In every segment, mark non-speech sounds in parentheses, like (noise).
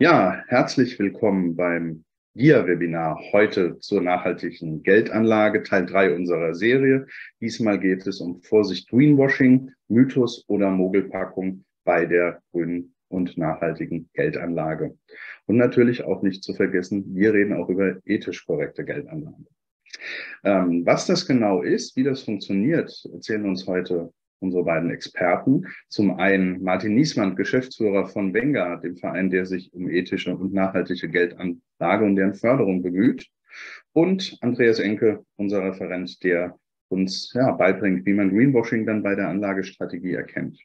Ja, herzlich willkommen beim GIA-Webinar heute zur nachhaltigen Geldanlage, Teil 3 unserer Serie. Diesmal geht es um Vorsicht Greenwashing, Mythos oder Mogelpackung bei der grünen und nachhaltigen Geldanlage. Und natürlich auch nicht zu vergessen, wir reden auch über ethisch korrekte Geldanlage. Ähm, was das genau ist, wie das funktioniert, erzählen uns heute unsere beiden Experten. Zum einen Martin Niesmann, Geschäftsführer von Venga, dem Verein, der sich um ethische und nachhaltige Geldanlage und deren Förderung bemüht. Und Andreas Enke, unser Referent, der uns ja, beibringt, wie man Greenwashing dann bei der Anlagestrategie erkennt.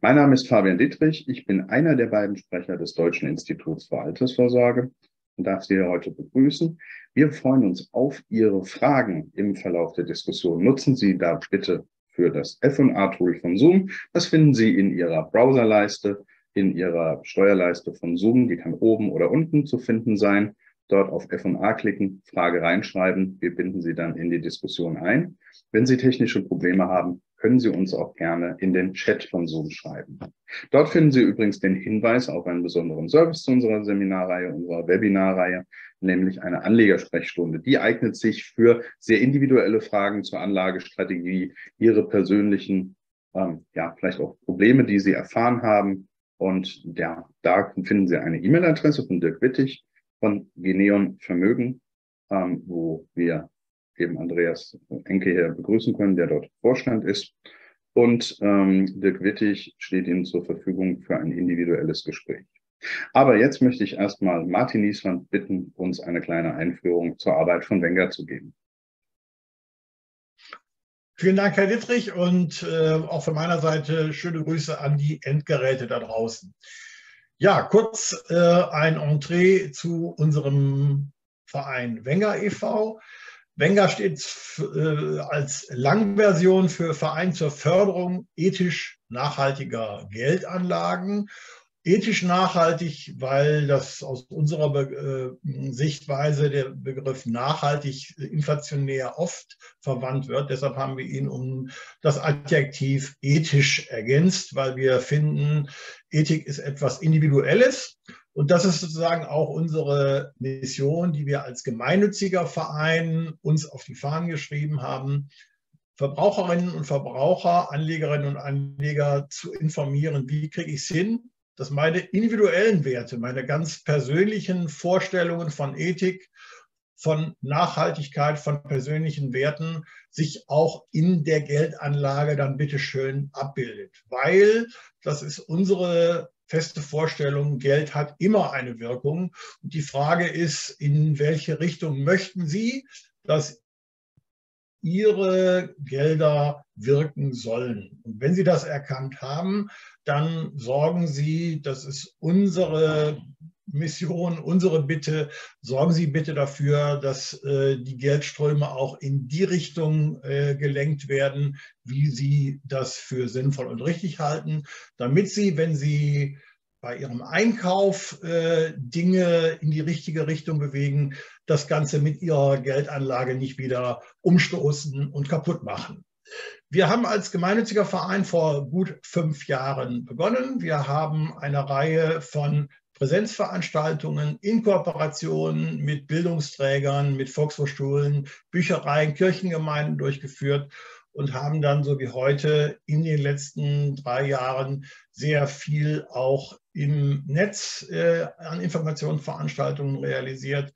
Mein Name ist Fabian Dittrich. Ich bin einer der beiden Sprecher des Deutschen Instituts für Altersvorsorge und darf Sie heute begrüßen. Wir freuen uns auf Ihre Fragen im Verlauf der Diskussion. Nutzen Sie da bitte für das F&A-Tool von Zoom. Das finden Sie in Ihrer Browserleiste, in Ihrer Steuerleiste von Zoom. Die kann oben oder unten zu finden sein. Dort auf F&A klicken, Frage reinschreiben. Wir binden Sie dann in die Diskussion ein. Wenn Sie technische Probleme haben, können Sie uns auch gerne in den Chat von Zoom schreiben. Dort finden Sie übrigens den Hinweis auf einen besonderen Service zu unserer Seminarreihe, unserer Webinarreihe, nämlich eine Anlegersprechstunde. Die eignet sich für sehr individuelle Fragen zur Anlagestrategie, Ihre persönlichen, ähm, ja, vielleicht auch Probleme, die Sie erfahren haben. Und ja, da finden Sie eine E-Mail-Adresse von Dirk Wittig von Geneon Vermögen, ähm, wo wir eben Andreas Enke hier begrüßen können, der dort Vorstand ist. Und ähm, Dirk Wittig steht Ihnen zur Verfügung für ein individuelles Gespräch. Aber jetzt möchte ich erstmal Martin Nieswand bitten, uns eine kleine Einführung zur Arbeit von Wenger zu geben. Vielen Dank, Herr Dittrich, und äh, auch von meiner Seite schöne Grüße an die Endgeräte da draußen. Ja, kurz äh, ein Entree zu unserem Verein Wenger e.V. Wenger steht äh, als Langversion für Verein zur Förderung ethisch nachhaltiger Geldanlagen. Ethisch nachhaltig, weil das aus unserer Be äh, Sichtweise der Begriff nachhaltig inflationär oft verwandt wird. Deshalb haben wir ihn um das Adjektiv ethisch ergänzt, weil wir finden, Ethik ist etwas Individuelles und das ist sozusagen auch unsere Mission, die wir als gemeinnütziger Verein uns auf die Fahnen geschrieben haben, Verbraucherinnen und Verbraucher, Anlegerinnen und Anleger zu informieren, wie kriege ich es hin, dass meine individuellen Werte, meine ganz persönlichen Vorstellungen von Ethik, von Nachhaltigkeit, von persönlichen Werten sich auch in der Geldanlage dann bitteschön abbildet. Weil das ist unsere feste Vorstellung, Geld hat immer eine Wirkung. Und die Frage ist, in welche Richtung möchten Sie, dass Ihre Gelder wirken sollen? Und wenn Sie das erkannt haben, dann sorgen Sie, das ist unsere Mission, unsere Bitte, sorgen Sie bitte dafür, dass äh, die Geldströme auch in die Richtung äh, gelenkt werden, wie Sie das für sinnvoll und richtig halten, damit Sie, wenn Sie bei Ihrem Einkauf äh, Dinge in die richtige Richtung bewegen, das Ganze mit Ihrer Geldanlage nicht wieder umstoßen und kaputt machen. Wir haben als gemeinnütziger Verein vor gut fünf Jahren begonnen. Wir haben eine Reihe von Präsenzveranstaltungen in Kooperation mit Bildungsträgern, mit Volkshochschulen, Büchereien, Kirchengemeinden durchgeführt und haben dann, so wie heute, in den letzten drei Jahren sehr viel auch im Netz äh, an Informationsveranstaltungen realisiert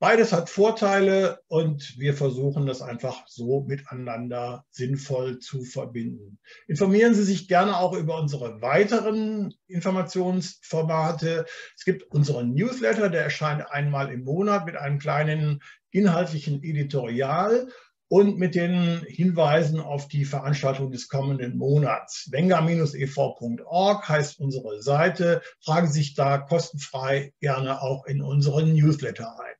Beides hat Vorteile und wir versuchen das einfach so miteinander sinnvoll zu verbinden. Informieren Sie sich gerne auch über unsere weiteren Informationsformate. Es gibt unseren Newsletter, der erscheint einmal im Monat mit einem kleinen inhaltlichen Editorial und mit den Hinweisen auf die Veranstaltung des kommenden Monats. wenger-ev.org heißt unsere Seite. Tragen Sie sich da kostenfrei gerne auch in unseren Newsletter ein.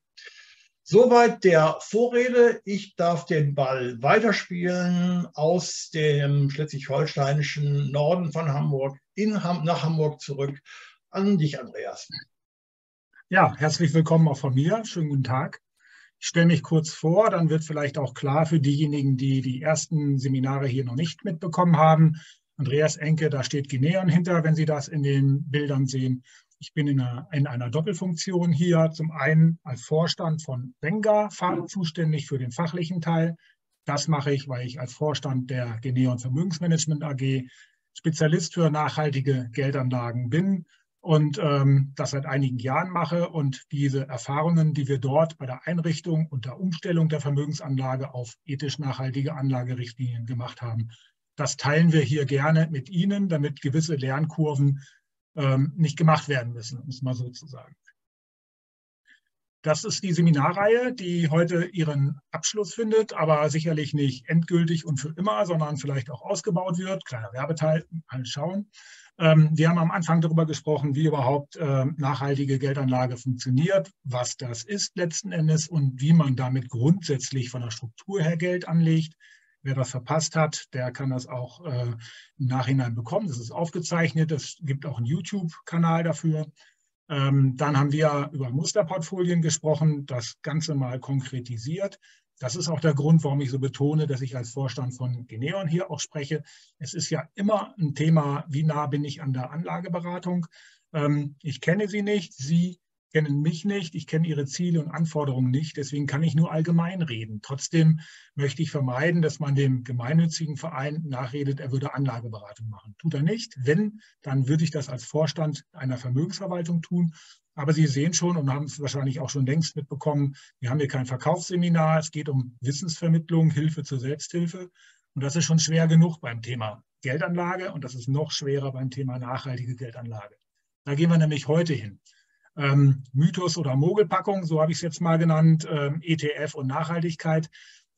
Soweit der Vorrede. Ich darf den Ball weiterspielen aus dem schleswig-holsteinischen Norden von Hamburg in Ham nach Hamburg zurück. An dich, Andreas. Ja, herzlich willkommen auch von mir. Schönen guten Tag. Ich stelle mich kurz vor, dann wird vielleicht auch klar für diejenigen, die die ersten Seminare hier noch nicht mitbekommen haben. Andreas Enke, da steht Gineon hinter, wenn Sie das in den Bildern sehen. Ich bin in einer, in einer, Doppelfunktion hier. Zum einen als Vorstand von Venga zuständig für den fachlichen Teil. Das mache ich, weil ich als Vorstand der Geneon Vermögensmanagement AG Spezialist für nachhaltige Geldanlagen bin und ähm, das seit einigen Jahren mache und diese Erfahrungen, die wir dort bei der Einrichtung und der Umstellung der Vermögensanlage auf ethisch nachhaltige Anlagerichtlinien gemacht haben, das teilen wir hier gerne mit Ihnen, damit gewisse Lernkurven ähm, nicht gemacht werden müssen, um es mal so zu sagen. Das ist die Seminarreihe, die heute ihren Abschluss findet, aber sicherlich nicht endgültig und für immer, sondern vielleicht auch ausgebaut wird. Kleiner Werbeteil, mal schauen. Ähm, wir haben am Anfang darüber gesprochen, wie überhaupt äh, nachhaltige Geldanlage funktioniert, was das ist letzten Endes und wie man damit grundsätzlich von der Struktur her Geld anlegt. Wer das verpasst hat, der kann das auch äh, im Nachhinein bekommen. Das ist aufgezeichnet. Es gibt auch einen YouTube-Kanal dafür. Ähm, dann haben wir über Musterportfolien gesprochen, das Ganze mal konkretisiert. Das ist auch der Grund, warum ich so betone, dass ich als Vorstand von Geneon hier auch spreche. Es ist ja immer ein Thema, wie nah bin ich an der Anlageberatung. Ähm, ich kenne sie nicht, Sie kennen mich nicht, ich kenne Ihre Ziele und Anforderungen nicht, deswegen kann ich nur allgemein reden. Trotzdem möchte ich vermeiden, dass man dem gemeinnützigen Verein nachredet, er würde Anlageberatung machen. Tut er nicht. Wenn, dann würde ich das als Vorstand einer Vermögensverwaltung tun. Aber Sie sehen schon und haben es wahrscheinlich auch schon längst mitbekommen, wir haben hier kein Verkaufsseminar, es geht um Wissensvermittlung, Hilfe zur Selbsthilfe. Und das ist schon schwer genug beim Thema Geldanlage und das ist noch schwerer beim Thema nachhaltige Geldanlage. Da gehen wir nämlich heute hin ähm, Mythos oder Mogelpackung, so habe ich es jetzt mal genannt, ähm, ETF und Nachhaltigkeit,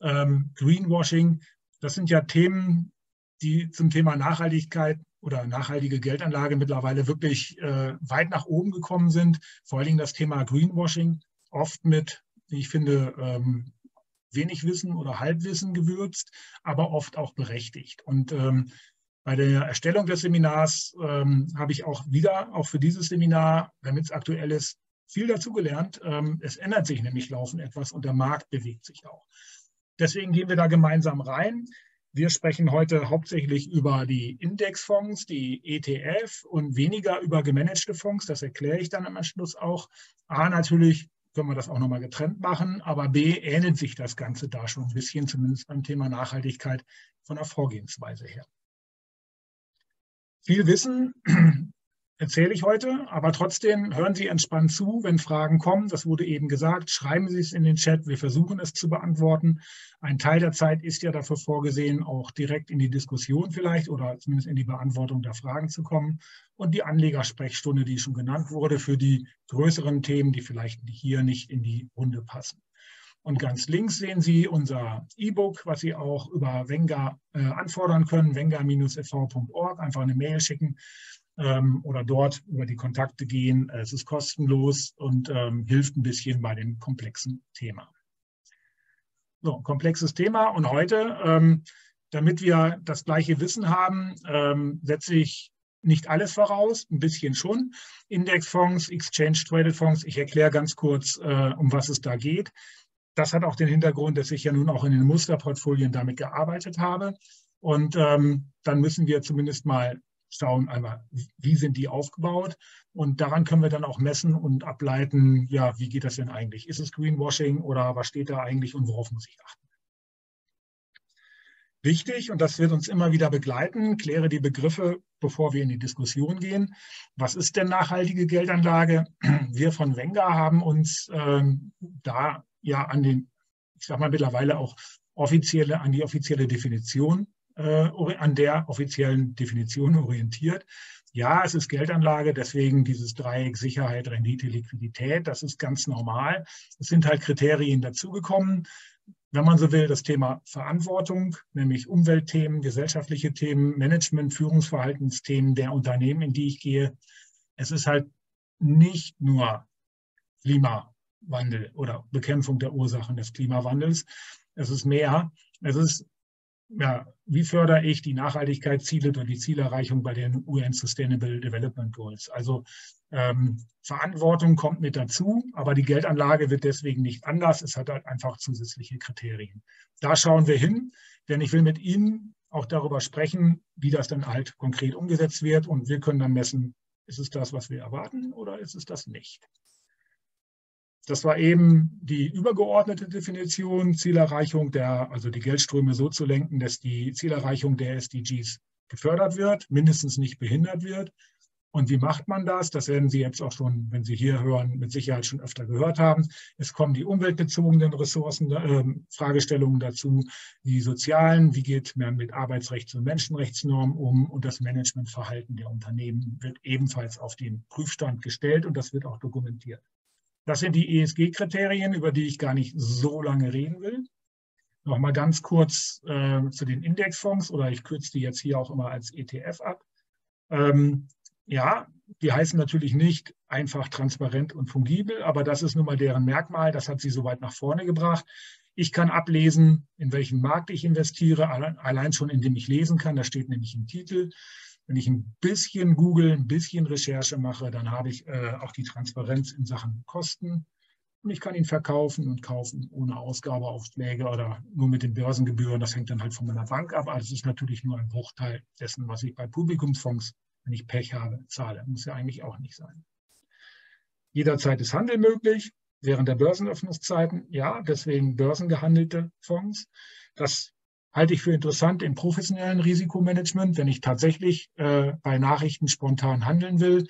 ähm, Greenwashing. Das sind ja Themen, die zum Thema Nachhaltigkeit oder nachhaltige Geldanlage mittlerweile wirklich äh, weit nach oben gekommen sind. Vor allen Dingen das Thema Greenwashing, oft mit, wie ich finde, ähm, wenig Wissen oder Halbwissen gewürzt, aber oft auch berechtigt. Und ähm, bei der Erstellung des Seminars ähm, habe ich auch wieder, auch für dieses Seminar, damit es aktuell ist, viel dazugelernt. Ähm, es ändert sich nämlich laufend etwas und der Markt bewegt sich auch. Deswegen gehen wir da gemeinsam rein. Wir sprechen heute hauptsächlich über die Indexfonds, die ETF und weniger über gemanagte Fonds. Das erkläre ich dann am Anschluss auch. A, natürlich können wir das auch nochmal getrennt machen, aber B, ähnelt sich das Ganze da schon ein bisschen, zumindest beim Thema Nachhaltigkeit von der Vorgehensweise her. Viel Wissen (clears throat) erzähle ich heute, aber trotzdem hören Sie entspannt zu, wenn Fragen kommen. Das wurde eben gesagt. Schreiben Sie es in den Chat. Wir versuchen es zu beantworten. Ein Teil der Zeit ist ja dafür vorgesehen, auch direkt in die Diskussion vielleicht oder zumindest in die Beantwortung der Fragen zu kommen. Und die Anlegersprechstunde, die schon genannt wurde, für die größeren Themen, die vielleicht hier nicht in die Runde passen. Und ganz links sehen Sie unser E-Book, was Sie auch über Venga äh, anfordern können, venga-ev.org, einfach eine Mail schicken ähm, oder dort über die Kontakte gehen. Es ist kostenlos und ähm, hilft ein bisschen bei dem komplexen Thema. So, komplexes Thema und heute, ähm, damit wir das gleiche Wissen haben, ähm, setze ich nicht alles voraus, ein bisschen schon. Indexfonds, Exchange-Traded Fonds, ich erkläre ganz kurz, äh, um was es da geht. Das hat auch den Hintergrund, dass ich ja nun auch in den Musterportfolien damit gearbeitet habe. Und ähm, dann müssen wir zumindest mal schauen, einmal, wie sind die aufgebaut? Und daran können wir dann auch messen und ableiten, ja, wie geht das denn eigentlich? Ist es Greenwashing oder was steht da eigentlich und worauf muss ich achten? Wichtig, und das wird uns immer wieder begleiten, kläre die Begriffe, bevor wir in die Diskussion gehen. Was ist denn nachhaltige Geldanlage? Wir von Wenger haben uns ähm, da ja an den, ich sag mal mittlerweile auch offizielle, an die offizielle Definition, äh, an der offiziellen Definition orientiert. Ja, es ist Geldanlage, deswegen dieses Dreieck Sicherheit, Rendite, Liquidität, das ist ganz normal. Es sind halt Kriterien dazugekommen. Wenn man so will, das Thema Verantwortung, nämlich Umweltthemen, gesellschaftliche Themen, Management, Führungsverhaltensthemen der Unternehmen, in die ich gehe. Es ist halt nicht nur Klima Wandel oder Bekämpfung der Ursachen des Klimawandels. Es ist mehr. Es ist, ja, wie fördere ich die Nachhaltigkeitsziele durch die Zielerreichung bei den UN Sustainable Development Goals? Also ähm, Verantwortung kommt mit dazu, aber die Geldanlage wird deswegen nicht anders. Es hat halt einfach zusätzliche Kriterien. Da schauen wir hin, denn ich will mit Ihnen auch darüber sprechen, wie das dann halt konkret umgesetzt wird und wir können dann messen, Ist es das, was wir erwarten oder ist es das nicht? Das war eben die übergeordnete Definition, Zielerreichung der, also die Geldströme so zu lenken, dass die Zielerreichung der SDGs gefördert wird, mindestens nicht behindert wird. Und wie macht man das? Das werden Sie jetzt auch schon, wenn Sie hier hören, mit Sicherheit schon öfter gehört haben. Es kommen die umweltbezogenen Ressourcen, äh, Fragestellungen dazu, die sozialen, wie geht man mit Arbeitsrechts- und Menschenrechtsnormen um und das Managementverhalten der Unternehmen wird ebenfalls auf den Prüfstand gestellt und das wird auch dokumentiert. Das sind die ESG-Kriterien, über die ich gar nicht so lange reden will. Noch mal ganz kurz äh, zu den Indexfonds oder ich kürze die jetzt hier auch immer als ETF ab. Ähm, ja, die heißen natürlich nicht einfach transparent und fungibel, aber das ist nun mal deren Merkmal. Das hat sie so weit nach vorne gebracht. Ich kann ablesen, in welchen Markt ich investiere, allein schon indem ich lesen kann. Da steht nämlich im Titel. Wenn ich ein bisschen Google, ein bisschen Recherche mache, dann habe ich äh, auch die Transparenz in Sachen Kosten. Und ich kann ihn verkaufen und kaufen ohne Ausgabeaufschläge oder nur mit den Börsengebühren. Das hängt dann halt von meiner Bank ab. Also es ist natürlich nur ein Bruchteil dessen, was ich bei Publikumsfonds wenn ich Pech habe, zahle. Muss ja eigentlich auch nicht sein. Jederzeit ist Handel möglich. Während der Börsenöffnungszeiten, ja, deswegen börsengehandelte Fonds. Das halte ich für interessant im professionellen Risikomanagement, wenn ich tatsächlich äh, bei Nachrichten spontan handeln will.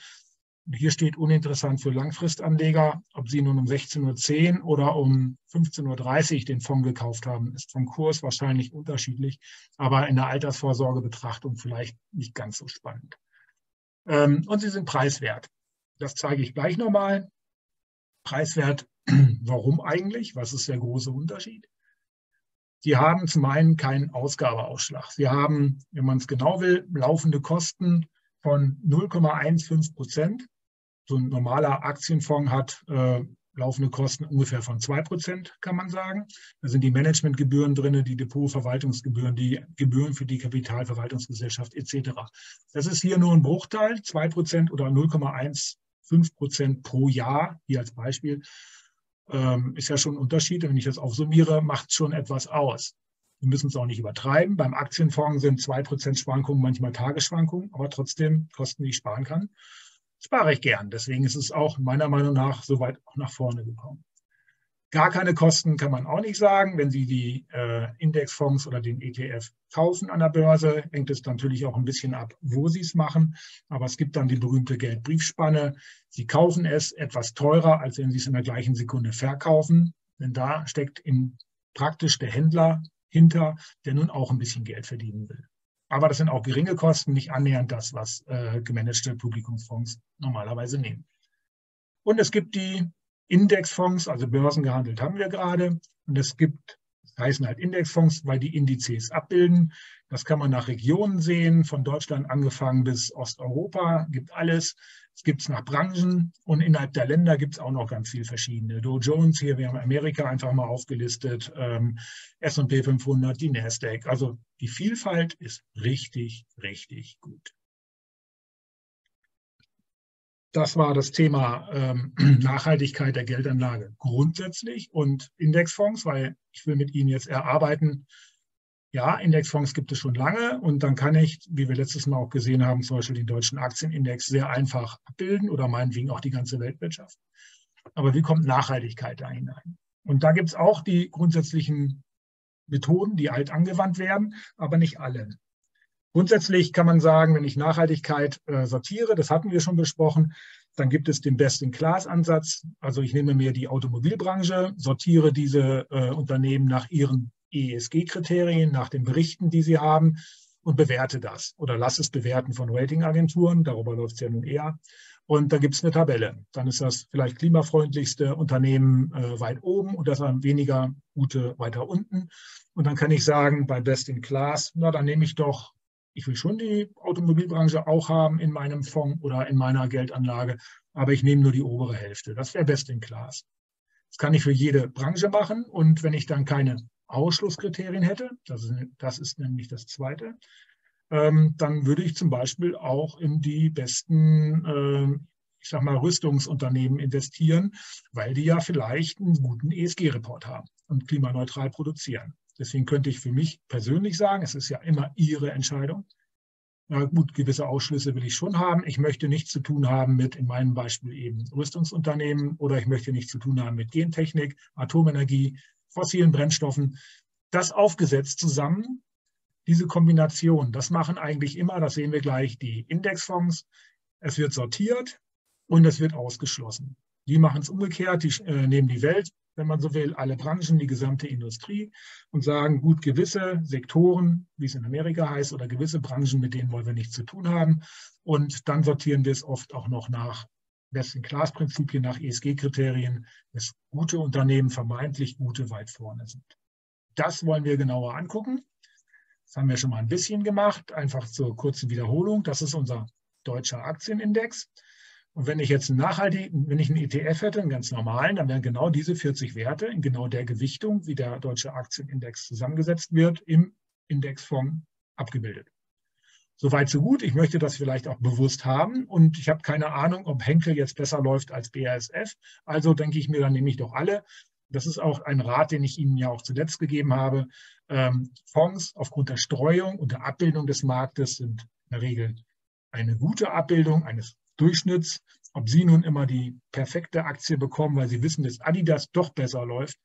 Hier steht uninteressant für Langfristanleger, ob sie nun um 16.10 Uhr oder um 15.30 Uhr den Fonds gekauft haben, ist vom Kurs wahrscheinlich unterschiedlich, aber in der Altersvorsorgebetrachtung vielleicht nicht ganz so spannend. Ähm, und sie sind preiswert. Das zeige ich gleich nochmal. Preiswert, (clears throat) warum eigentlich? Was ist der große Unterschied? Sie haben zum einen keinen Ausgabeausschlag. Sie haben, wenn man es genau will, laufende Kosten von 0,15 Prozent. So ein normaler Aktienfonds hat äh, laufende Kosten ungefähr von 2 Prozent, kann man sagen. Da sind die Managementgebühren drin, die Depotverwaltungsgebühren, die Gebühren für die Kapitalverwaltungsgesellschaft etc. Das ist hier nur ein Bruchteil, 2 Prozent oder 0,15 Prozent pro Jahr, hier als Beispiel. Ähm, ist ja schon ein Unterschied. Wenn ich das aufsummiere, macht es schon etwas aus. Wir müssen es auch nicht übertreiben. Beim Aktienfonds sind 2% Schwankungen manchmal Tagesschwankungen, aber trotzdem Kosten, die ich sparen kann spare ich gern. Deswegen ist es auch meiner Meinung nach so weit auch nach vorne gekommen. Gar keine Kosten kann man auch nicht sagen. Wenn Sie die äh, Indexfonds oder den ETF kaufen an der Börse, hängt es natürlich auch ein bisschen ab, wo Sie es machen. Aber es gibt dann die berühmte Geldbriefspanne. Sie kaufen es etwas teurer, als wenn Sie es in der gleichen Sekunde verkaufen. Denn da steckt in praktisch der Händler hinter, der nun auch ein bisschen Geld verdienen will. Aber das sind auch geringe Kosten, nicht annähernd das, was äh, gemanagte Publikumsfonds normalerweise nehmen. Und es gibt die Indexfonds, also börsengehandelt haben wir gerade. Und es gibt, das heißen halt Indexfonds, weil die Indizes abbilden. Das kann man nach Regionen sehen, von Deutschland angefangen bis Osteuropa, gibt alles. Es gibt es nach Branchen und innerhalb der Länder gibt es auch noch ganz viel verschiedene. Dow Jones, hier, wir haben Amerika einfach mal aufgelistet, ähm, S&P 500, die Nasdaq. Also die Vielfalt ist richtig, richtig gut. Das war das Thema ähm, (clears throat) Nachhaltigkeit der Geldanlage grundsätzlich und Indexfonds, weil ich will mit Ihnen jetzt erarbeiten, ja, Indexfonds gibt es schon lange und dann kann ich, wie wir letztes Mal auch gesehen haben, zum Beispiel den deutschen Aktienindex sehr einfach abbilden oder meinetwegen auch die ganze Weltwirtschaft. Aber wie kommt Nachhaltigkeit da hinein? Und da gibt es auch die grundsätzlichen Methoden, die alt angewandt werden, aber nicht alle. Grundsätzlich kann man sagen, wenn ich Nachhaltigkeit äh, sortiere, das hatten wir schon besprochen, dann gibt es den Best-in-Class-Ansatz. Also ich nehme mir die Automobilbranche, sortiere diese äh, Unternehmen nach ihren ESG-Kriterien, nach den Berichten, die sie haben und bewerte das oder lasse es bewerten von Ratingagenturen. Darüber läuft es ja nun eher. Und da gibt es eine Tabelle. Dann ist das vielleicht klimafreundlichste Unternehmen äh, weit oben und das weniger gute weiter unten. Und dann kann ich sagen, bei Best in Class, na, dann nehme ich doch, ich will schon die Automobilbranche auch haben in meinem Fonds oder in meiner Geldanlage, aber ich nehme nur die obere Hälfte. Das wäre Best in Class. Das kann ich für jede Branche machen. Und wenn ich dann keine Ausschlusskriterien hätte, das ist, das ist nämlich das Zweite, ähm, dann würde ich zum Beispiel auch in die besten, äh, ich sag mal, Rüstungsunternehmen investieren, weil die ja vielleicht einen guten ESG-Report haben und klimaneutral produzieren. Deswegen könnte ich für mich persönlich sagen, es ist ja immer Ihre Entscheidung. Na gut, gewisse Ausschlüsse will ich schon haben. Ich möchte nichts zu tun haben mit, in meinem Beispiel eben Rüstungsunternehmen oder ich möchte nichts zu tun haben mit Gentechnik, Atomenergie, fossilen Brennstoffen. Das aufgesetzt zusammen, diese Kombination, das machen eigentlich immer, das sehen wir gleich, die Indexfonds. Es wird sortiert und es wird ausgeschlossen. Die machen es umgekehrt, die äh, nehmen die Welt, wenn man so will, alle Branchen, die gesamte Industrie und sagen, gut, gewisse Sektoren, wie es in Amerika heißt, oder gewisse Branchen, mit denen wollen wir nichts zu tun haben. Und dann sortieren wir es oft auch noch nach Best-in-Class-Prinzipien, nach ESG-Kriterien, dass gute Unternehmen vermeintlich gute weit vorne sind. Das wollen wir genauer angucken. Das haben wir schon mal ein bisschen gemacht, einfach zur kurzen Wiederholung. Das ist unser deutscher Aktienindex. Und wenn ich jetzt einen wenn ich einen ETF hätte, einen ganz normalen, dann wären genau diese 40 Werte in genau der Gewichtung, wie der deutsche Aktienindex zusammengesetzt wird, im Indexfonds abgebildet. Soweit so gut. Ich möchte das vielleicht auch bewusst haben und ich habe keine Ahnung, ob Henkel jetzt besser läuft als BASF. Also denke ich mir, dann nehme ich doch alle. Das ist auch ein Rat, den ich Ihnen ja auch zuletzt gegeben habe. Ähm, Fonds aufgrund der Streuung und der Abbildung des Marktes sind in der Regel eine gute Abbildung eines Durchschnitts. Ob Sie nun immer die perfekte Aktie bekommen, weil Sie wissen, dass Adidas doch besser läuft,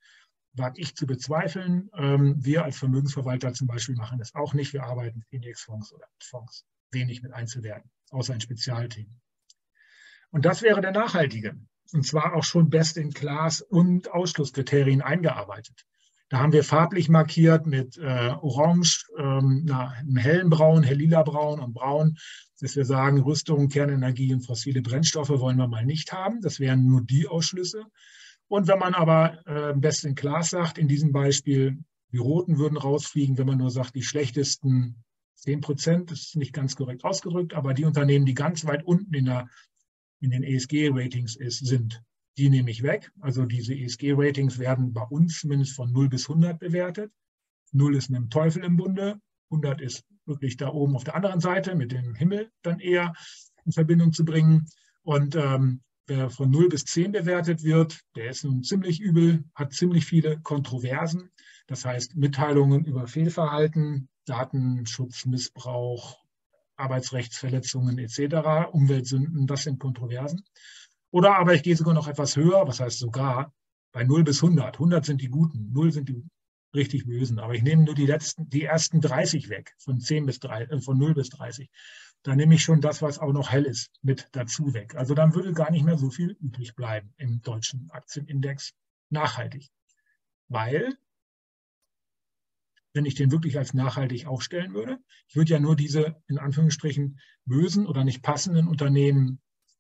wage ich zu bezweifeln. Ähm, wir als Vermögensverwalter zum Beispiel machen das auch nicht. Wir arbeiten mit Indexfonds oder mit Fonds, wenig mit Einzelwerten, außer in Spezialthemen. Und das wäre der nachhaltige. Und zwar auch schon Best in Class und Ausschlusskriterien eingearbeitet. Da haben wir farblich markiert mit äh, Orange, ähm, hellen Braun, hell-lila Braun und Braun, dass wir sagen, Rüstung, Kernenergie und fossile Brennstoffe wollen wir mal nicht haben. Das wären nur die Ausschlüsse. Und wenn man aber äh, Best in Class sagt, in diesem Beispiel, die Roten würden rausfliegen, wenn man nur sagt, die schlechtesten 10 Prozent, das ist nicht ganz korrekt ausgedrückt, aber die Unternehmen, die ganz weit unten in, der, in den ESG-Ratings sind, die nehme ich weg. Also diese ESG-Ratings werden bei uns zumindest von 0 bis 100 bewertet. 0 ist mit dem Teufel im Bunde, 100 ist wirklich da oben auf der anderen Seite mit dem Himmel dann eher in Verbindung zu bringen. Und ähm, wer von 0 bis 10 bewertet wird, der ist nun ziemlich übel, hat ziemlich viele Kontroversen. Das heißt Mitteilungen über Fehlverhalten, Datenschutzmissbrauch, Arbeitsrechtsverletzungen etc., Umweltsünden, das sind Kontroversen. Oder aber ich gehe sogar noch etwas höher, was heißt sogar, bei 0 bis 100. 100 sind die Guten, 0 sind die richtig Bösen. Aber ich nehme nur die letzten, die ersten 30 weg, von 10 bis 3, äh, von 0 bis 30. Da nehme ich schon das, was auch noch hell ist, mit dazu weg. Also dann würde gar nicht mehr so viel übrig bleiben im deutschen Aktienindex nachhaltig. Weil, wenn ich den wirklich als nachhaltig aufstellen würde, ich würde ja nur diese in Anführungsstrichen bösen oder nicht passenden Unternehmen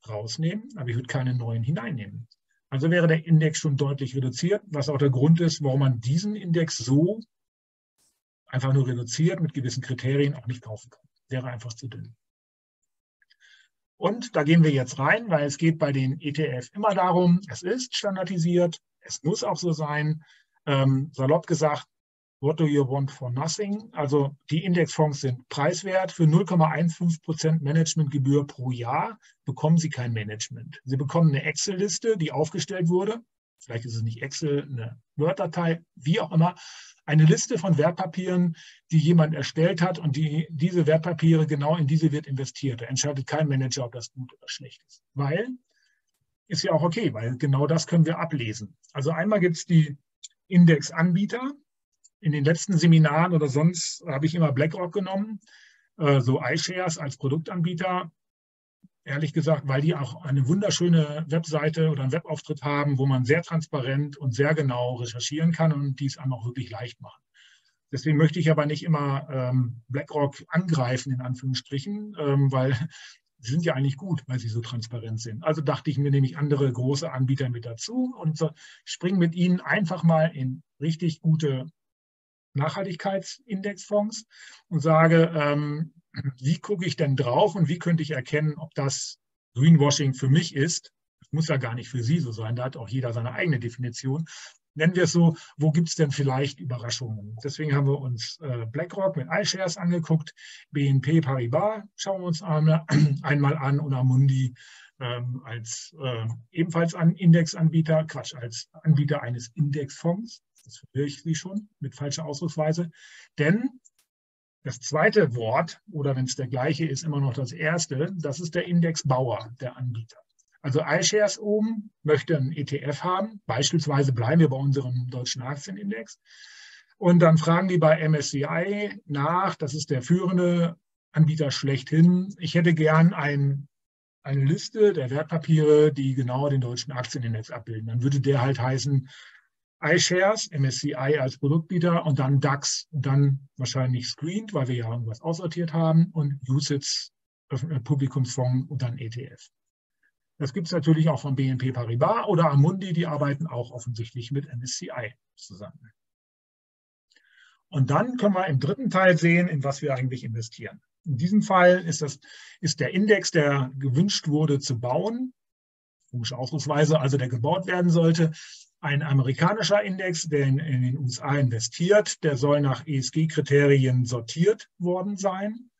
rausnehmen, aber ich würde keine neuen hineinnehmen. Also wäre der Index schon deutlich reduziert, was auch der Grund ist, warum man diesen Index so einfach nur reduziert mit gewissen Kriterien auch nicht kaufen kann. Wäre einfach zu dünn. Und da gehen wir jetzt rein, weil es geht bei den ETF immer darum, es ist standardisiert, es muss auch so sein. Ähm, salopp gesagt, What do you want for nothing? Also die Indexfonds sind preiswert. Für 0,15 Prozent Managementgebühr pro Jahr bekommen Sie kein Management. Sie bekommen eine Excel-Liste, die aufgestellt wurde. Vielleicht ist es nicht Excel, eine Word-Datei, wie auch immer. Eine Liste von Wertpapieren, die jemand erstellt hat und die, diese Wertpapiere genau in diese wird investiert. Da entscheidet kein Manager, ob das gut oder schlecht ist. Weil, ist ja auch okay, weil genau das können wir ablesen. Also einmal gibt es die Indexanbieter, in den letzten Seminaren oder sonst habe ich immer BlackRock genommen, äh, so iShares als Produktanbieter. Ehrlich gesagt, weil die auch eine wunderschöne Webseite oder einen Webauftritt haben, wo man sehr transparent und sehr genau recherchieren kann und dies einem auch wirklich leicht machen. Deswegen möchte ich aber nicht immer ähm, BlackRock angreifen, in Anführungsstrichen, ähm, weil (laughs) sie sind ja eigentlich gut, weil sie so transparent sind. Also dachte ich mir, nehme ich andere große Anbieter mit dazu und so, springe mit ihnen einfach mal in richtig gute Nachhaltigkeitsindexfonds und sage, ähm, wie gucke ich denn drauf und wie könnte ich erkennen, ob das Greenwashing für mich ist. Das muss ja gar nicht für Sie so sein, da hat auch jeder seine eigene Definition. Nennen wir es so, wo gibt es denn vielleicht Überraschungen? Deswegen haben wir uns äh, BlackRock mit iShares angeguckt, BNP Paribas schauen wir uns (clears throat) einmal an und Amundi ähm, als äh, ebenfalls ein Indexanbieter, Quatsch, als Anbieter eines Indexfonds das verwirre ich Sie schon mit falscher Ausdrucksweise. Denn Das zweite Wort, oder wenn es der gleiche ist, immer noch das erste, das ist der Indexbauer, der Anbieter. Also iShares oben möchte einen ETF haben, beispielsweise bleiben wir bei unserem deutschen Aktienindex. Und dann fragen die bei MSCI nach, das ist der führende Anbieter schlechthin. Ich hätte gern ein, eine Liste der Wertpapiere, die genau den deutschen Aktienindex abbilden. Dann würde der halt heißen iShares, MSCI als Produktbieter und dann DAX dann wahrscheinlich Screened, weil wir ja irgendwas aussortiert haben und USITS, Publikumsfonds und dann ETF. Das gibt es natürlich auch von BNP Paribas oder Amundi, die arbeiten auch offensichtlich mit MSCI zusammen. Und dann können wir im dritten Teil sehen, in was wir eigentlich investieren. In diesem Fall ist, das, ist der Index, der gewünscht wurde zu bauen, komische Ausdrucksweise, also der gebaut werden sollte, ein amerikanischer Index, der in, in den USA investiert, der soll nach ESG-Kriterien sortiert worden sein.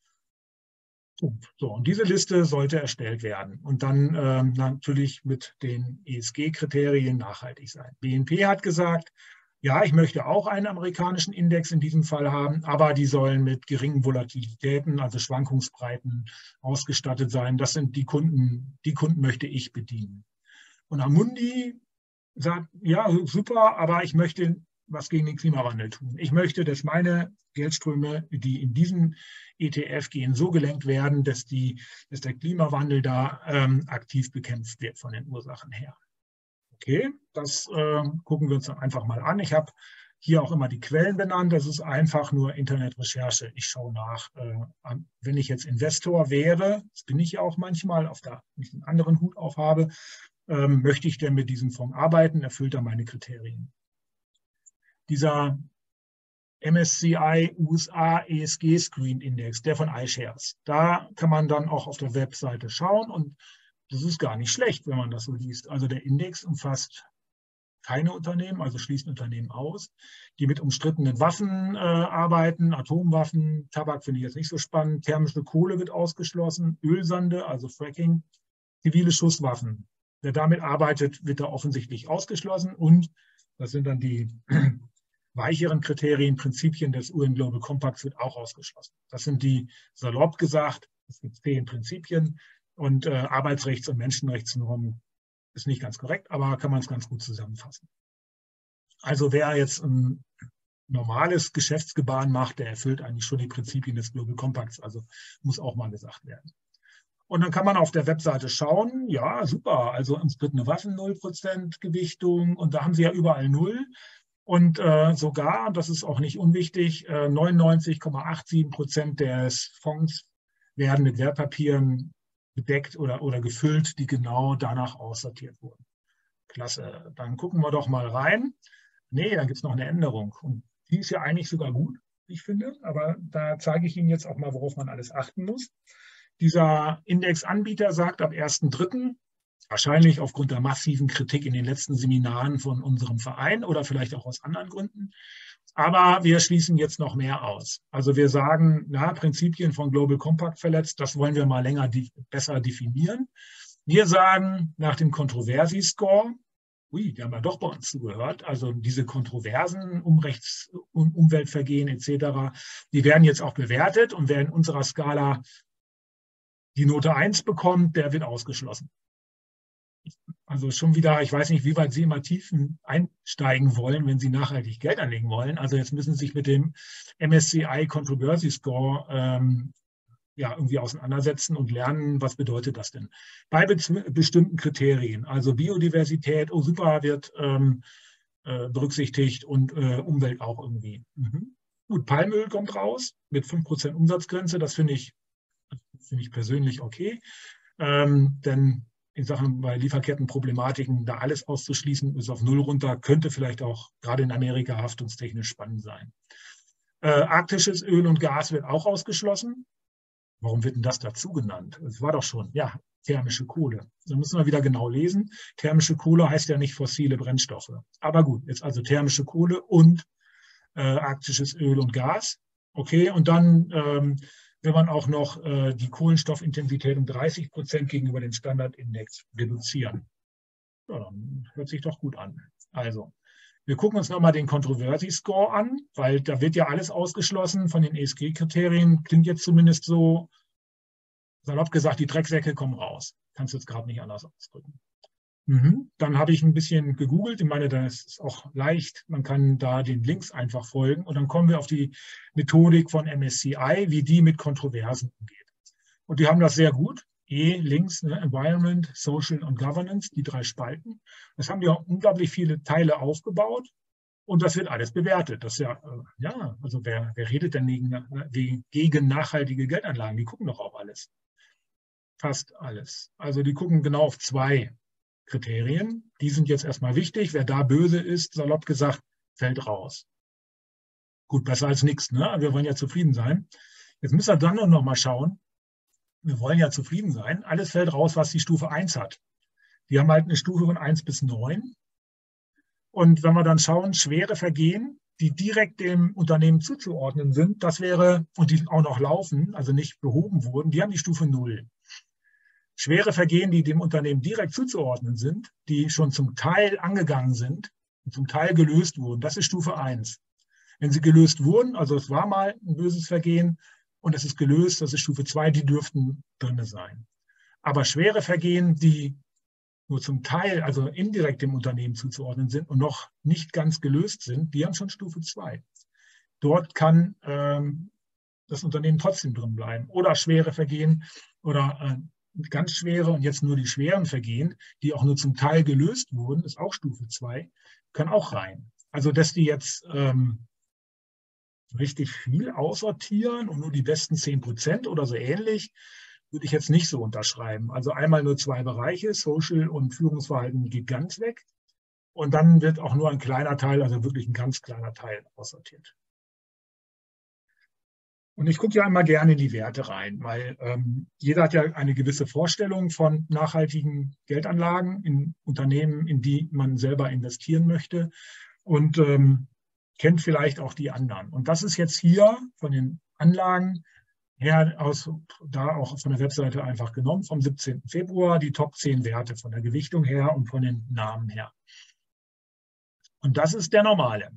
So, und diese Liste sollte erstellt werden und dann äh, natürlich mit den ESG-Kriterien nachhaltig sein. BNP hat gesagt, ja, ich möchte auch einen amerikanischen Index in diesem Fall haben, aber die sollen mit geringen Volatilitäten, also Schwankungsbreiten ausgestattet sein. Das sind die Kunden, die Kunden möchte ich bedienen. Und Amundi sagt, ja, super, aber ich möchte was gegen den Klimawandel tun. Ich möchte, dass meine Geldströme, die in diesen ETF gehen, so gelenkt werden, dass, die, dass der Klimawandel da ähm, aktiv bekämpft wird von den Ursachen her. Okay, das äh, gucken wir uns dann einfach mal an. Ich habe hier auch immer die Quellen benannt. Das ist einfach nur Internetrecherche. Ich schaue nach. Äh, wenn ich jetzt Investor wäre, das bin ich ja auch manchmal, auf der, ich einen anderen Hut aufhabe, ähm, möchte ich denn mit diesem Fonds arbeiten? Erfüllt er meine Kriterien? dieser MSCI USA ESG Screen Index, der von iShares. Da kann man dann auch auf der Webseite schauen und das ist gar nicht schlecht, wenn man das so liest. Also der Index umfasst keine Unternehmen, also schließt Unternehmen aus, die mit umstrittenen Waffen äh, arbeiten, Atomwaffen, Tabak finde ich jetzt nicht so spannend, thermische Kohle wird ausgeschlossen, Ölsande, also Fracking, zivile Schusswaffen. Wer damit arbeitet, wird da offensichtlich ausgeschlossen und das sind dann die (clears throat) weicheren Kriterien, Prinzipien des UN Global Compacts wird auch ausgeschlossen. Das sind die, salopp gesagt, es gibt zehn Prinzipien und äh, Arbeitsrechts- und Menschenrechtsnormen ist nicht ganz korrekt, aber kann man es ganz gut zusammenfassen. Also wer jetzt ein normales Geschäftsgebaren macht, der erfüllt eigentlich schon die Prinzipien des Global Compacts, also muss auch mal gesagt werden. Und dann kann man auf der Webseite schauen, ja, super, also eine Waffen 0% Gewichtung und da haben sie ja überall null. Und äh, sogar, das ist auch nicht unwichtig, äh, 99,87 Prozent des Fonds werden mit Wertpapieren bedeckt oder, oder gefüllt, die genau danach aussortiert wurden. Klasse. Dann gucken wir doch mal rein. Nee, da gibt es noch eine Änderung. Und die ist ja eigentlich sogar gut, ich finde. Aber da zeige ich Ihnen jetzt auch mal, worauf man alles achten muss. Dieser Indexanbieter sagt ab 1.3. Wahrscheinlich aufgrund der massiven Kritik in den letzten Seminaren von unserem Verein oder vielleicht auch aus anderen Gründen. Aber wir schließen jetzt noch mehr aus. Also wir sagen, na, Prinzipien von Global Compact verletzt, das wollen wir mal länger besser definieren. Wir sagen nach dem Controversy-Score, ui, die haben ja doch bei uns zugehört, also diese Kontroversen um Rechts, um Umweltvergehen etc., die werden jetzt auch bewertet und wer in unserer Skala die Note 1 bekommt, der wird ausgeschlossen also schon wieder, ich weiß nicht, wie weit Sie immer tiefen einsteigen wollen, wenn Sie nachhaltig Geld anlegen wollen. Also jetzt müssen Sie sich mit dem MSCI Controversy Score ähm, ja, irgendwie auseinandersetzen und lernen, was bedeutet das denn? Bei be bestimmten Kriterien, also Biodiversität, oh super, wird ähm, äh, berücksichtigt und äh, Umwelt auch irgendwie. Mhm. Gut, Palmöl kommt raus mit 5% Umsatzgrenze, das finde ich, find ich persönlich okay. Ähm, denn in Sachen bei Lieferkettenproblematiken da alles auszuschließen, bis auf Null runter, könnte vielleicht auch gerade in Amerika haftungstechnisch spannend sein. Äh, arktisches Öl und Gas wird auch ausgeschlossen. Warum wird denn das dazu genannt? Es war doch schon, ja, thermische Kohle. Da müssen wir wieder genau lesen. Thermische Kohle heißt ja nicht fossile Brennstoffe. Aber gut, jetzt also thermische Kohle und äh, arktisches Öl und Gas. Okay, und dann ähm, will man auch noch äh, die Kohlenstoffintensität um 30 Prozent gegenüber dem Standardindex reduzieren. Ja, dann hört sich doch gut an. Also, Wir gucken uns nochmal den Controversy Score an, weil da wird ja alles ausgeschlossen von den ESG-Kriterien. Klingt jetzt zumindest so, salopp gesagt, die Drecksäcke kommen raus. Kannst du jetzt gerade nicht anders ausdrücken. Mhm. Dann habe ich ein bisschen gegoogelt. Ich meine, das ist auch leicht. Man kann da den Links einfach folgen. Und dann kommen wir auf die Methodik von MSCI, wie die mit Kontroversen umgeht. Und die haben das sehr gut. E links, ne, Environment, Social und Governance, die drei Spalten. Das haben ja unglaublich viele Teile aufgebaut. Und das wird alles bewertet. Das ist ja, äh, ja, also wer, wer redet denn gegen, gegen nachhaltige Geldanlagen? Die gucken doch auf alles. Fast alles. Also die gucken genau auf zwei Kriterien. Die sind jetzt erstmal wichtig. Wer da böse ist, salopp gesagt, fällt raus. Gut, besser als nichts. Ne? Wir wollen ja zufrieden sein. Jetzt müssen wir dann noch mal schauen. Wir wollen ja zufrieden sein. Alles fällt raus, was die Stufe 1 hat. Die haben halt eine Stufe von 1 bis 9. Und wenn wir dann schauen, schwere Vergehen, die direkt dem Unternehmen zuzuordnen sind, das wäre, und die auch noch laufen, also nicht behoben wurden, die haben die Stufe 0 schwere Vergehen, die dem Unternehmen direkt zuzuordnen sind, die schon zum Teil angegangen sind und zum Teil gelöst wurden. Das ist Stufe 1. Wenn sie gelöst wurden, also es war mal ein böses Vergehen und es ist gelöst, das ist Stufe 2, die dürften drin sein. Aber schwere Vergehen, die nur zum Teil, also indirekt dem Unternehmen zuzuordnen sind und noch nicht ganz gelöst sind, die haben schon Stufe 2. Dort kann ähm, das Unternehmen trotzdem drin bleiben. Oder schwere Vergehen oder äh, ganz schwere und jetzt nur die schweren Vergehen, die auch nur zum Teil gelöst wurden, ist auch Stufe 2, können auch rein. Also dass die jetzt ähm, richtig viel aussortieren und nur die besten 10 Prozent oder so ähnlich, würde ich jetzt nicht so unterschreiben. Also einmal nur zwei Bereiche, Social und Führungsverhalten geht ganz weg. Und dann wird auch nur ein kleiner Teil, also wirklich ein ganz kleiner Teil aussortiert. Und ich gucke ja einmal gerne in die Werte rein, weil ähm, jeder hat ja eine gewisse Vorstellung von nachhaltigen Geldanlagen in Unternehmen, in die man selber investieren möchte und ähm, kennt vielleicht auch die anderen. Und das ist jetzt hier von den Anlagen her aus, da auch von der Webseite einfach genommen, vom 17. Februar, die Top 10 Werte von der Gewichtung her und von den Namen her. Und das ist der normale.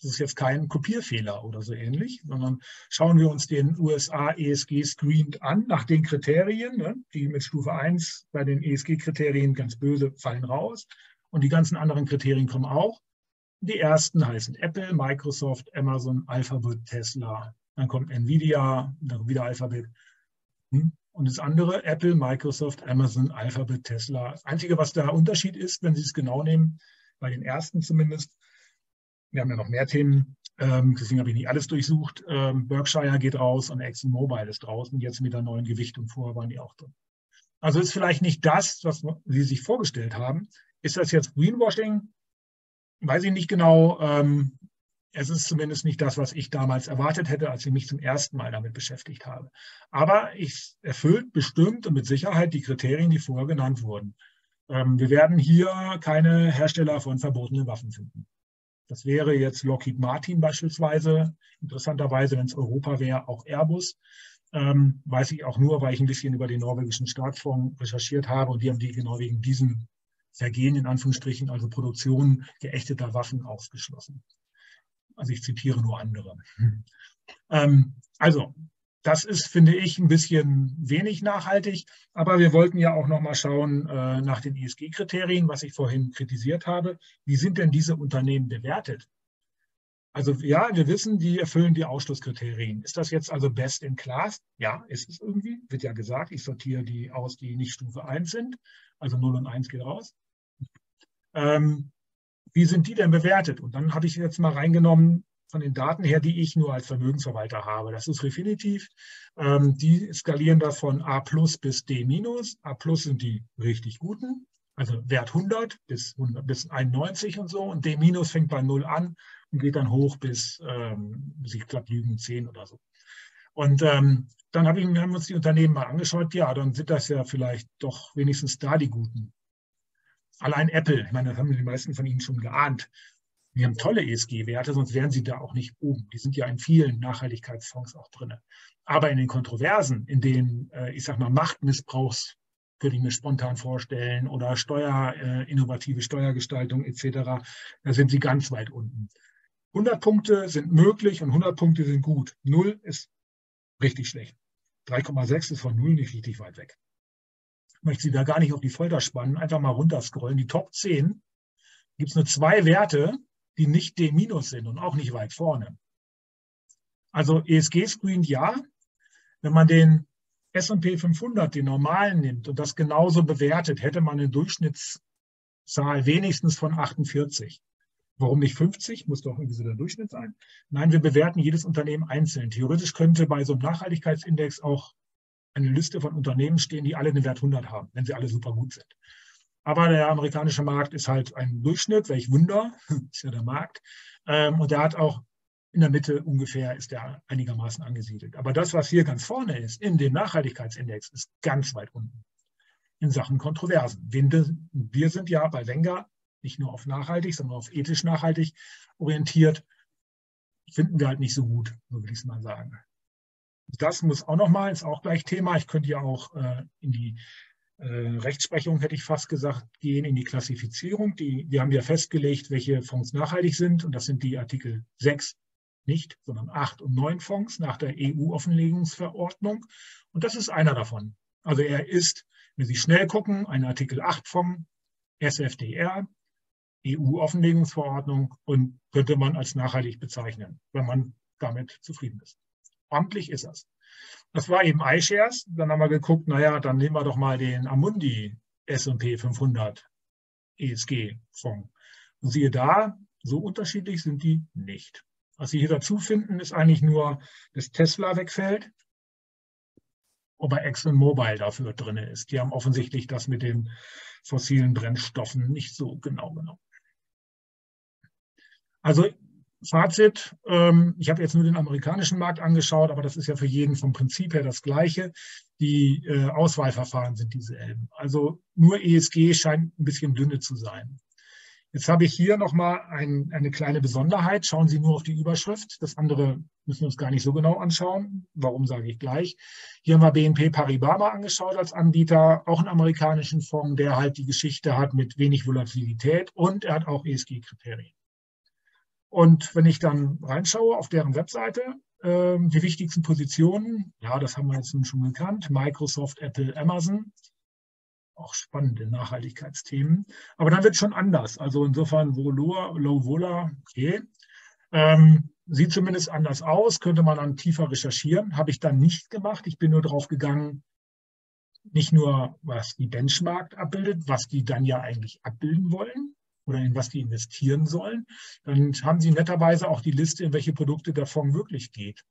Das ist jetzt kein Kopierfehler oder so ähnlich, sondern schauen wir uns den USA ESG Screened an nach den Kriterien, ne, die mit Stufe 1 bei den ESG-Kriterien ganz böse fallen raus. Und die ganzen anderen Kriterien kommen auch. Die ersten heißen Apple, Microsoft, Amazon, Alphabet, Tesla. Dann kommt Nvidia, dann wieder Alphabet. Hm? Und das andere, Apple, Microsoft, Amazon, Alphabet, Tesla. Das Einzige, was da Unterschied ist, wenn Sie es genau nehmen, bei den ersten zumindest, wir haben ja noch mehr Themen, ähm, deswegen habe ich nicht alles durchsucht. Ähm, Berkshire geht raus und ExxonMobil ist draußen, jetzt mit der neuen Gewichtung. Vorher waren die auch drin. Also ist vielleicht nicht das, was Sie sich vorgestellt haben. Ist das jetzt Greenwashing? Weiß ich nicht genau. Ähm, es ist zumindest nicht das, was ich damals erwartet hätte, als ich mich zum ersten Mal damit beschäftigt habe. Aber es erfüllt bestimmt und mit Sicherheit die Kriterien, die vorher genannt wurden. Ähm, wir werden hier keine Hersteller von verbotenen Waffen finden. Das wäre jetzt Lockheed Martin beispielsweise. Interessanterweise, wenn es Europa wäre, auch Airbus. Ähm, weiß ich auch nur, weil ich ein bisschen über den norwegischen Staatsfonds recherchiert habe und die haben die genau wegen diesem Vergehen in Anführungsstrichen, also Produktion geächteter Waffen ausgeschlossen. Also ich zitiere nur andere. Ähm, also das ist, finde ich, ein bisschen wenig nachhaltig. Aber wir wollten ja auch noch mal schauen äh, nach den ESG-Kriterien, was ich vorhin kritisiert habe. Wie sind denn diese Unternehmen bewertet? Also ja, wir wissen, die erfüllen die Ausschlusskriterien. Ist das jetzt also best in class? Ja, ist es irgendwie. Wird ja gesagt, ich sortiere die aus, die nicht Stufe 1 sind. Also 0 und 1 geht raus. Ähm, wie sind die denn bewertet? Und dann habe ich jetzt mal reingenommen, von den Daten her, die ich nur als Vermögensverwalter habe. Das ist Refinitiv. Ähm, die skalieren das von A plus bis D minus. A plus sind die richtig guten, also Wert 100 bis, 100 bis 91 und so. Und D minus fängt bei 0 an und geht dann hoch bis, ähm, ich glaube, Lügen 10 oder so. Und ähm, dann hab ich, haben wir uns die Unternehmen mal angeschaut. Ja, dann sind das ja vielleicht doch wenigstens da die guten. Allein Apple, ich meine, das haben die meisten von Ihnen schon geahnt. Die haben tolle ESG-Werte, sonst wären sie da auch nicht oben. Die sind ja in vielen Nachhaltigkeitsfonds auch drin. Aber in den Kontroversen, in den, äh, ich sag mal, Machtmissbrauchs könnte ich mir spontan vorstellen, oder Steuer, äh, innovative Steuergestaltung etc. Da sind sie ganz weit unten. 100 Punkte sind möglich und 100 Punkte sind gut. Null ist richtig schlecht. 3,6 ist von Null nicht richtig weit weg. Ich möchte Sie da gar nicht auf die Folter spannen, einfach mal runterscrollen. Die Top 10 gibt es nur zwei Werte, die nicht D- sind und auch nicht weit vorne. Also ESG-Screen ja. Wenn man den S&P 500, den normalen nimmt und das genauso bewertet, hätte man eine Durchschnittszahl wenigstens von 48. Warum nicht 50? Muss doch irgendwie so der Durchschnitt sein. Nein, wir bewerten jedes Unternehmen einzeln. Theoretisch könnte bei so einem Nachhaltigkeitsindex auch eine Liste von Unternehmen stehen, die alle einen Wert 100 haben, wenn sie alle super gut sind. Aber der amerikanische Markt ist halt ein Durchschnitt, welch Wunder, (laughs) ist ja der Markt. Ähm, und der hat auch in der Mitte ungefähr ist der einigermaßen angesiedelt. Aber das, was hier ganz vorne ist, in dem Nachhaltigkeitsindex, ist ganz weit unten in Sachen Kontroversen. Wir sind ja bei Wenger nicht nur auf nachhaltig, sondern auf ethisch nachhaltig orientiert. Finden wir halt nicht so gut, so will ich es mal sagen. Das muss auch nochmal, ist auch gleich Thema. Ich könnte ja auch äh, in die Rechtsprechung, hätte ich fast gesagt, gehen, in die Klassifizierung. Die, wir haben ja festgelegt, welche Fonds nachhaltig sind. Und das sind die Artikel 6 nicht, sondern 8 und 9 Fonds nach der EU-Offenlegungsverordnung. Und das ist einer davon. Also er ist, wenn Sie schnell gucken, ein Artikel 8 Fonds, SFDR, EU-Offenlegungsverordnung und könnte man als nachhaltig bezeichnen, wenn man damit zufrieden ist. Amtlich ist das. Das war eben iShares. Dann haben wir geguckt, naja, dann nehmen wir doch mal den Amundi S&P 500 ESG-Fonds. Und siehe da, so unterschiedlich sind die nicht. Was Sie hier dazu finden, ist eigentlich nur, dass Tesla wegfällt, aber ExxonMobil dafür drin ist. Die haben offensichtlich das mit den fossilen Brennstoffen nicht so genau genommen. Also Fazit, ähm, ich habe jetzt nur den amerikanischen Markt angeschaut, aber das ist ja für jeden vom Prinzip her das Gleiche. Die äh, Auswahlverfahren sind dieselben. Also nur ESG scheint ein bisschen dünne zu sein. Jetzt habe ich hier nochmal ein, eine kleine Besonderheit. Schauen Sie nur auf die Überschrift. Das andere müssen wir uns gar nicht so genau anschauen. Warum sage ich gleich? Hier haben wir BNP Paribas angeschaut als Anbieter, auch einen amerikanischen Fonds, der halt die Geschichte hat mit wenig Volatilität und er hat auch ESG-Kriterien. Und wenn ich dann reinschaue auf deren Webseite, äh, die wichtigsten Positionen, ja, das haben wir jetzt schon gekannt, Microsoft, Apple, Amazon, auch spannende Nachhaltigkeitsthemen. Aber dann wird es schon anders. Also insofern Voloa, Low Vola, okay. Ähm, sieht zumindest anders aus, könnte man dann tiefer recherchieren. Habe ich dann nicht gemacht. Ich bin nur drauf gegangen, nicht nur, was die Benchmark abbildet, was die dann ja eigentlich abbilden wollen, oder in was die investieren sollen, dann haben Sie netterweise auch die Liste, in welche Produkte der Fonds wirklich geht.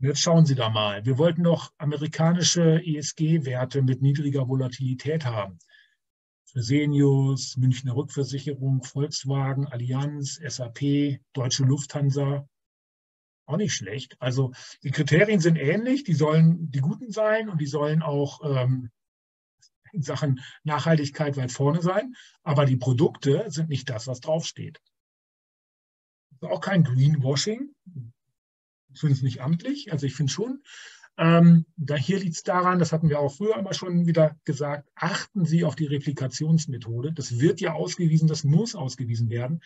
Und jetzt schauen Sie da mal. Wir wollten doch amerikanische ESG-Werte mit niedriger Volatilität haben. Fresenius, Münchner Rückversicherung, Volkswagen, Allianz, SAP, Deutsche Lufthansa. Auch nicht schlecht. Also die Kriterien sind ähnlich, die sollen die guten sein und die sollen auch ähm, in Sachen Nachhaltigkeit weit vorne sein, aber die Produkte sind nicht das, was draufsteht. Auch kein Greenwashing, zumindest nicht amtlich. Also ich finde schon, ähm, da hier liegt es daran, das hatten wir auch früher immer schon wieder gesagt, achten Sie auf die Replikationsmethode. Das wird ja ausgewiesen, das muss ausgewiesen werden.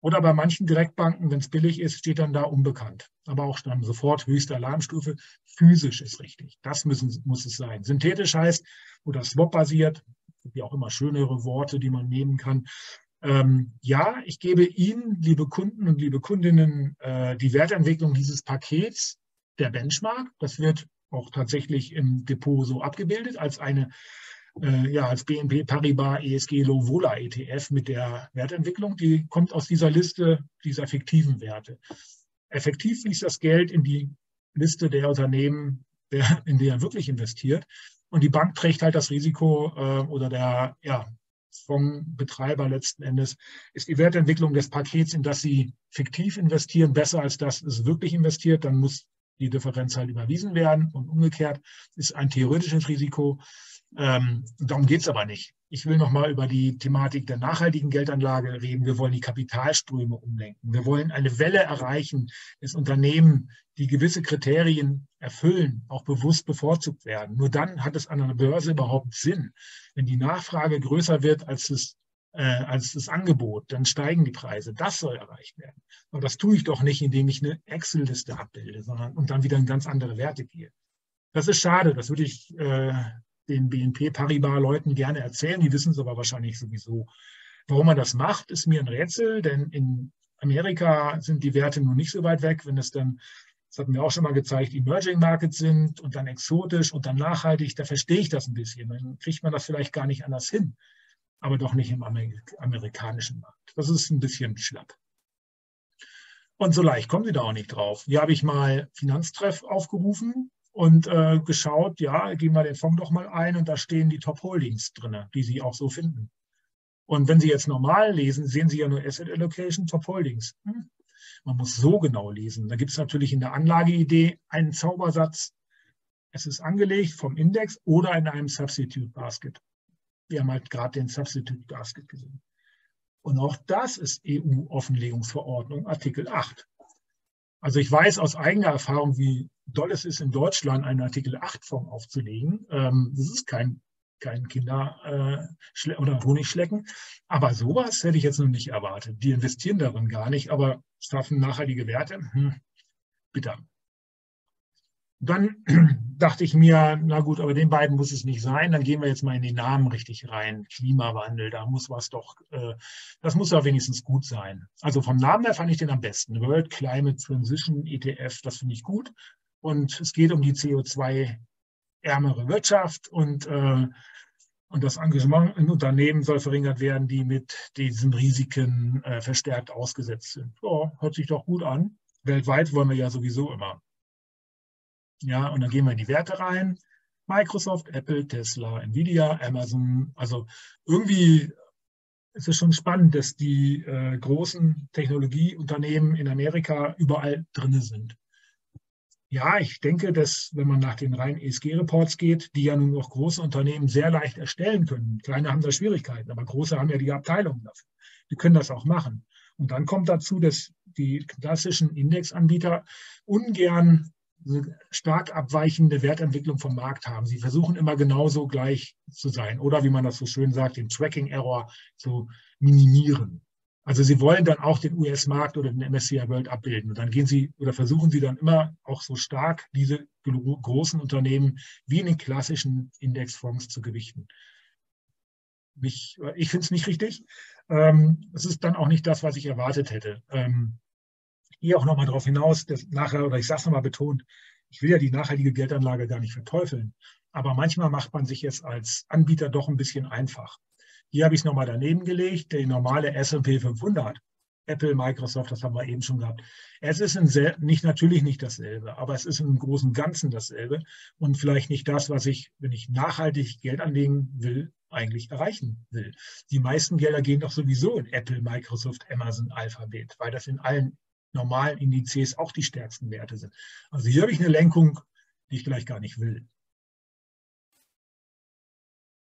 Oder bei manchen Direktbanken, wenn es billig ist, steht dann da unbekannt. Aber auch dann sofort höchste Alarmstufe. Physisch ist richtig. Das müssen, muss es sein. Synthetisch heißt, oder Swap-basiert, wie auch immer schönere Worte, die man nehmen kann. Ähm, ja, ich gebe Ihnen, liebe Kunden und liebe Kundinnen, äh, die Wertentwicklung dieses Pakets der Benchmark. Das wird auch tatsächlich im Depot so abgebildet als eine äh, ja, als BNP Paribas ESG Low Vola ETF mit der Wertentwicklung. Die kommt aus dieser Liste dieser fiktiven Werte. Effektiv fließt das Geld in die Liste der Unternehmen, der, in die er wirklich investiert. Und die Bank trägt halt das Risiko äh, oder der ja, vom Betreiber letzten Endes ist die Wertentwicklung des Pakets, in das sie fiktiv investieren, besser als das es wirklich investiert. Dann muss die Differenz halt überwiesen werden und umgekehrt ist ein theoretisches Risiko. Ähm, darum geht es aber nicht. Ich will noch mal über die Thematik der nachhaltigen Geldanlage reden. Wir wollen die Kapitalströme umlenken. Wir wollen eine Welle erreichen des Unternehmen, die gewisse Kriterien erfüllen, auch bewusst bevorzugt werden. Nur dann hat es an einer Börse überhaupt Sinn. Wenn die Nachfrage größer wird als das, äh, als das Angebot, dann steigen die Preise. Das soll erreicht werden. Aber das tue ich doch nicht, indem ich eine Excel-Liste abbilde, sondern und dann wieder in ganz andere Werte gehe. Das ist schade. Das würde ich äh, den BNP Paribas-Leuten gerne erzählen. Die wissen es aber wahrscheinlich sowieso. Warum man das macht, ist mir ein Rätsel, denn in Amerika sind die Werte nun nicht so weit weg. Wenn es dann das hatten wir auch schon mal gezeigt, Emerging Markets sind und dann exotisch und dann nachhaltig, da verstehe ich das ein bisschen. Dann kriegt man das vielleicht gar nicht anders hin, aber doch nicht im amerikanischen Markt. Das ist ein bisschen schlapp. Und so leicht kommen Sie da auch nicht drauf. Hier habe ich mal Finanztreff aufgerufen und äh, geschaut, ja, gehen wir den Fonds doch mal ein und da stehen die Top Holdings drin, die Sie auch so finden. Und wenn Sie jetzt normal lesen, sehen Sie ja nur Asset Allocation, Top Holdings. Hm, man muss so genau lesen. Da gibt es natürlich in der Anlageidee einen Zaubersatz. Es ist angelegt vom Index oder in einem Substitute Basket. Wir haben halt gerade den Substitute Basket gesehen. Und auch das ist EU-Offenlegungsverordnung, Artikel 8. Also ich weiß aus eigener Erfahrung, wie doll es ist, in Deutschland einen Artikel 8-Fonds aufzulegen. Ähm, das ist kein kein Kinder äh, oder Honigschlecken. Aber sowas hätte ich jetzt noch nicht erwartet. Die investieren darin gar nicht, aber schaffen nachhaltige Werte. Hm, bitter. Dann (clears throat) dachte ich mir, na gut, aber den beiden muss es nicht sein. Dann gehen wir jetzt mal in die Namen richtig rein. Klimawandel, da muss was doch, äh, das muss ja wenigstens gut sein. Also vom Namen her fand ich den am besten. World Climate Transition ETF, das finde ich gut. Und es geht um die CO2 ärmere Wirtschaft und, äh, und das Engagement in Unternehmen soll verringert werden, die mit diesen Risiken äh, verstärkt ausgesetzt sind. Ja, hört sich doch gut an. Weltweit wollen wir ja sowieso immer. Ja, und dann gehen wir in die Werte rein. Microsoft, Apple, Tesla, Nvidia, Amazon. Also irgendwie ist es schon spannend, dass die äh, großen Technologieunternehmen in Amerika überall drin sind. Ja, ich denke, dass wenn man nach den reinen ESG-Reports geht, die ja nun auch große Unternehmen sehr leicht erstellen können. Kleine haben da Schwierigkeiten, aber große haben ja die Abteilungen dafür. Die können das auch machen. Und dann kommt dazu, dass die klassischen Indexanbieter ungern stark abweichende Wertentwicklung vom Markt haben. Sie versuchen immer genauso gleich zu sein oder wie man das so schön sagt, den Tracking Error zu minimieren. Also sie wollen dann auch den US-Markt oder den MSCI World abbilden. Und dann gehen sie oder versuchen sie dann immer auch so stark diese großen Unternehmen wie in den klassischen Indexfonds zu gewichten. Mich, ich finde es nicht richtig. Ähm, es ist dann auch nicht das, was ich erwartet hätte. Hier auch nochmal darauf hinaus, dass nachher, oder ich sage es nochmal betont, ich will ja die nachhaltige Geldanlage gar nicht verteufeln. Aber manchmal macht man sich jetzt als Anbieter doch ein bisschen einfach. Hier habe ich es nochmal daneben gelegt, der normale S&P 500. Apple, Microsoft, das haben wir eben schon gehabt. Es ist nicht, natürlich nicht dasselbe, aber es ist im Großen Ganzen dasselbe und vielleicht nicht das, was ich, wenn ich nachhaltig Geld anlegen will, eigentlich erreichen will. Die meisten Gelder gehen doch sowieso in Apple, Microsoft, Amazon, Alphabet, weil das in allen normalen Indizes auch die stärksten Werte sind. Also hier habe ich eine Lenkung, die ich vielleicht gar nicht will.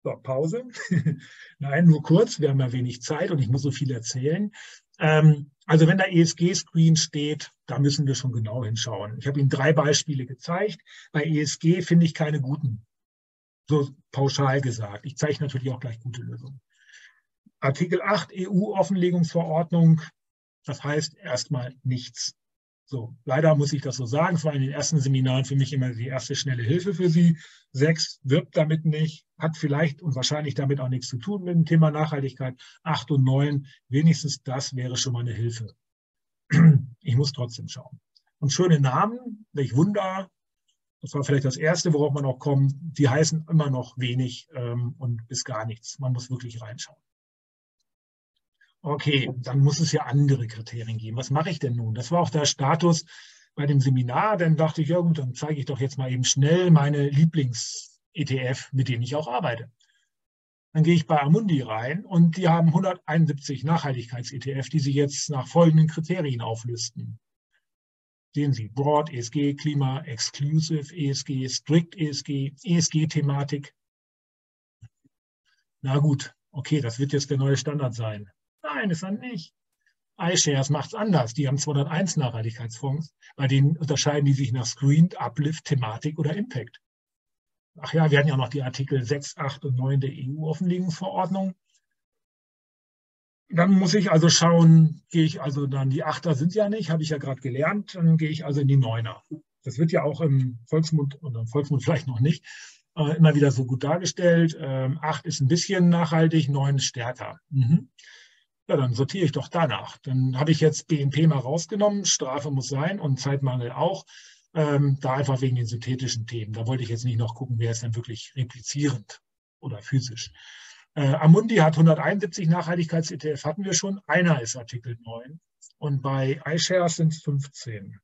So, Pause. (laughs) Nein, nur kurz, wir haben ja wenig Zeit und ich muss so viel erzählen. Ähm, also wenn da ESG-Screen steht, da müssen wir schon genau hinschauen. Ich habe Ihnen drei Beispiele gezeigt. Bei ESG finde ich keine guten, so pauschal gesagt. Ich zeige natürlich auch gleich gute Lösungen. Artikel 8 EU-Offenlegungsverordnung, das heißt erstmal nichts. So, leider muss ich das so sagen. Es war in den ersten Seminaren für mich immer die erste schnelle Hilfe für Sie. Sechs wirbt damit nicht, hat vielleicht und wahrscheinlich damit auch nichts zu tun mit dem Thema Nachhaltigkeit. Acht und neun, wenigstens das wäre schon mal eine Hilfe. (clears throat) Ich muss trotzdem schauen. Und schöne Namen, welch Wunder. Das war vielleicht das Erste, worauf man auch kommt. Die heißen immer noch wenig ähm, und bis gar nichts. Man muss wirklich reinschauen. Okay, dann muss es ja andere Kriterien geben. Was mache ich denn nun? Das war auch der Status bei dem Seminar. Dann dachte ich, ja gut, dann zeige ich doch jetzt mal eben schnell meine Lieblings-ETF, mit denen ich auch arbeite. Dann gehe ich bei Amundi rein und die haben 171 Nachhaltigkeits-ETF, die sie jetzt nach folgenden Kriterien auflisten. Sehen Sie, Broad ESG, Klima, Exclusive ESG, Strict ESG, ESG-Thematik. Na gut, okay, das wird jetzt der neue Standard sein. Nein, ist er nicht. iShares macht es anders. Die haben 201 Nachhaltigkeitsfonds. Bei denen unterscheiden die sich nach Screened, Uplift, Thematik oder Impact. Ach ja, wir hatten ja noch die Artikel 6, 8 und 9 der EU-Offenlegungsverordnung. Dann muss ich also schauen, gehe ich also dann, die Achter sind ja nicht, habe ich ja gerade gelernt, dann gehe ich also in die Neuner. Das wird ja auch im Volksmund oder im Volksmund vielleicht noch nicht äh, immer wieder so gut dargestellt. Ähm, acht ist ein bisschen nachhaltig, neun stärker. Mhm. Ja, dann sortiere ich doch danach. Dann habe ich jetzt BNP mal rausgenommen, Strafe muss sein und Zeitmangel auch. Ähm, da einfach wegen den synthetischen Themen. Da wollte ich jetzt nicht noch gucken, wer ist denn wirklich replizierend oder physisch. Äh, Amundi hat 171 Nachhaltigkeits-ETF, hatten wir schon. Einer ist Artikel 9. Und bei iShares sind es 15.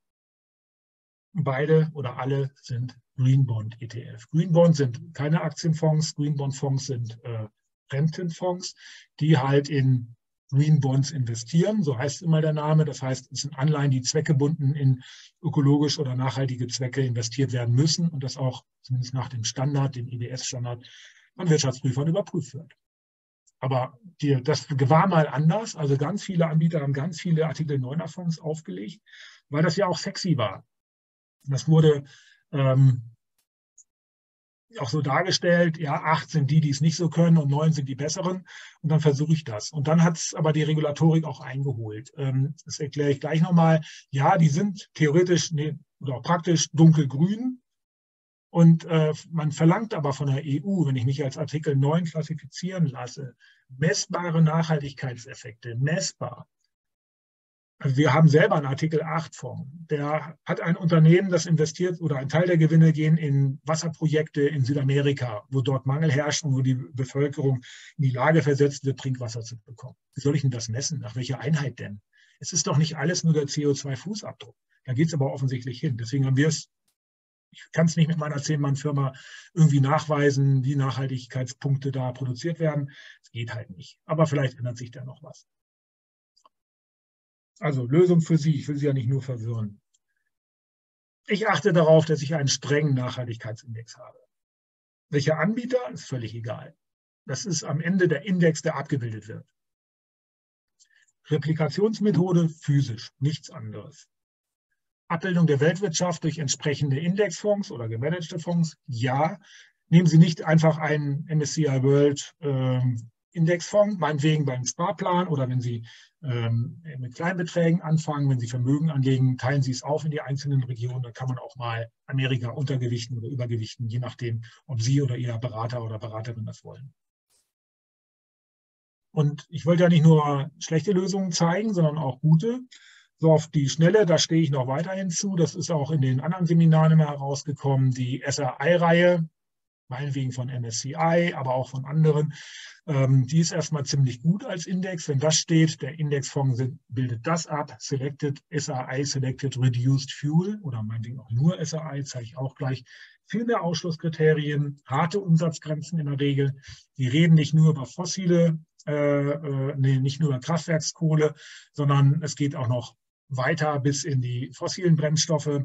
Beide oder alle sind Green Bond ETF. Green Bond sind keine Aktienfonds, Green Bond Fonds sind äh, Rentenfonds, die halt in Green Bonds investieren, so heißt immer der Name. Das heißt, es sind Anleihen, die zweckgebunden in ökologisch oder nachhaltige Zwecke investiert werden müssen und das auch zumindest nach dem Standard, dem IBS-Standard, von Wirtschaftsprüfern überprüft wird. Aber die, das war mal anders. Also ganz viele Anbieter haben ganz viele Artikel 9er Fonds aufgelegt, weil das ja auch sexy war. Das wurde ähm, auch so dargestellt, ja, acht sind die, die es nicht so können und neun sind die besseren. Und dann versuche ich das. Und dann hat es aber die Regulatorik auch eingeholt. Ähm, das erkläre ich gleich nochmal. Ja, die sind theoretisch nee, oder auch praktisch dunkelgrün. Und äh, man verlangt aber von der EU, wenn ich mich als Artikel 9 klassifizieren lasse, messbare Nachhaltigkeitseffekte, messbar. Wir haben selber einen Artikel 8 Fonds. Der hat ein Unternehmen, das investiert oder ein Teil der Gewinne gehen in Wasserprojekte in Südamerika, wo dort Mangel herrscht und wo die Bevölkerung in die Lage versetzt wird, Trinkwasser zu bekommen. Wie soll ich denn das messen? Nach welcher Einheit denn? Es ist doch nicht alles nur der CO2-Fußabdruck. Da geht es aber offensichtlich hin. Deswegen haben wir es, ich kann es nicht mit meiner Zehn-Mann-Firma irgendwie nachweisen, wie Nachhaltigkeitspunkte da produziert werden. Es geht halt nicht. Aber vielleicht ändert sich da noch was. Also Lösung für Sie. Ich will Sie ja nicht nur verwirren. Ich achte darauf, dass ich einen strengen Nachhaltigkeitsindex habe. Welcher Anbieter ist völlig egal. Das ist am Ende der Index, der abgebildet wird. Replikationsmethode physisch, nichts anderes. Abbildung der Weltwirtschaft durch entsprechende Indexfonds oder gemanagte Fonds, ja. Nehmen Sie nicht einfach einen MSCI World ähm, Indexfonds, meinetwegen beim Sparplan oder wenn Sie ähm, mit Kleinbeträgen anfangen, wenn Sie Vermögen anlegen, teilen Sie es auf in die einzelnen Regionen, dann kann man auch mal Amerika untergewichten oder übergewichten, je nachdem, ob Sie oder Ihr Berater oder Beraterin das wollen. Und ich wollte ja nicht nur schlechte Lösungen zeigen, sondern auch gute. So auf die Schnelle, da stehe ich noch weiterhin zu. Das ist auch in den anderen Seminaren immer herausgekommen. Die SRI-Reihe, meinetwegen von MSCI, aber auch von anderen. Ähm, die ist erstmal ziemlich gut als Index. Wenn das steht, der Indexfonds bildet das ab, Selected, SRI Selected Reduced Fuel oder meinetwegen auch nur SRI, zeige ich auch gleich. Viel mehr Ausschlusskriterien, harte Umsatzgrenzen in der Regel. Die reden nicht nur über fossile, äh, äh, nee, nicht nur über Kraftwerkskohle, sondern es geht auch noch weiter bis in die fossilen Brennstoffe.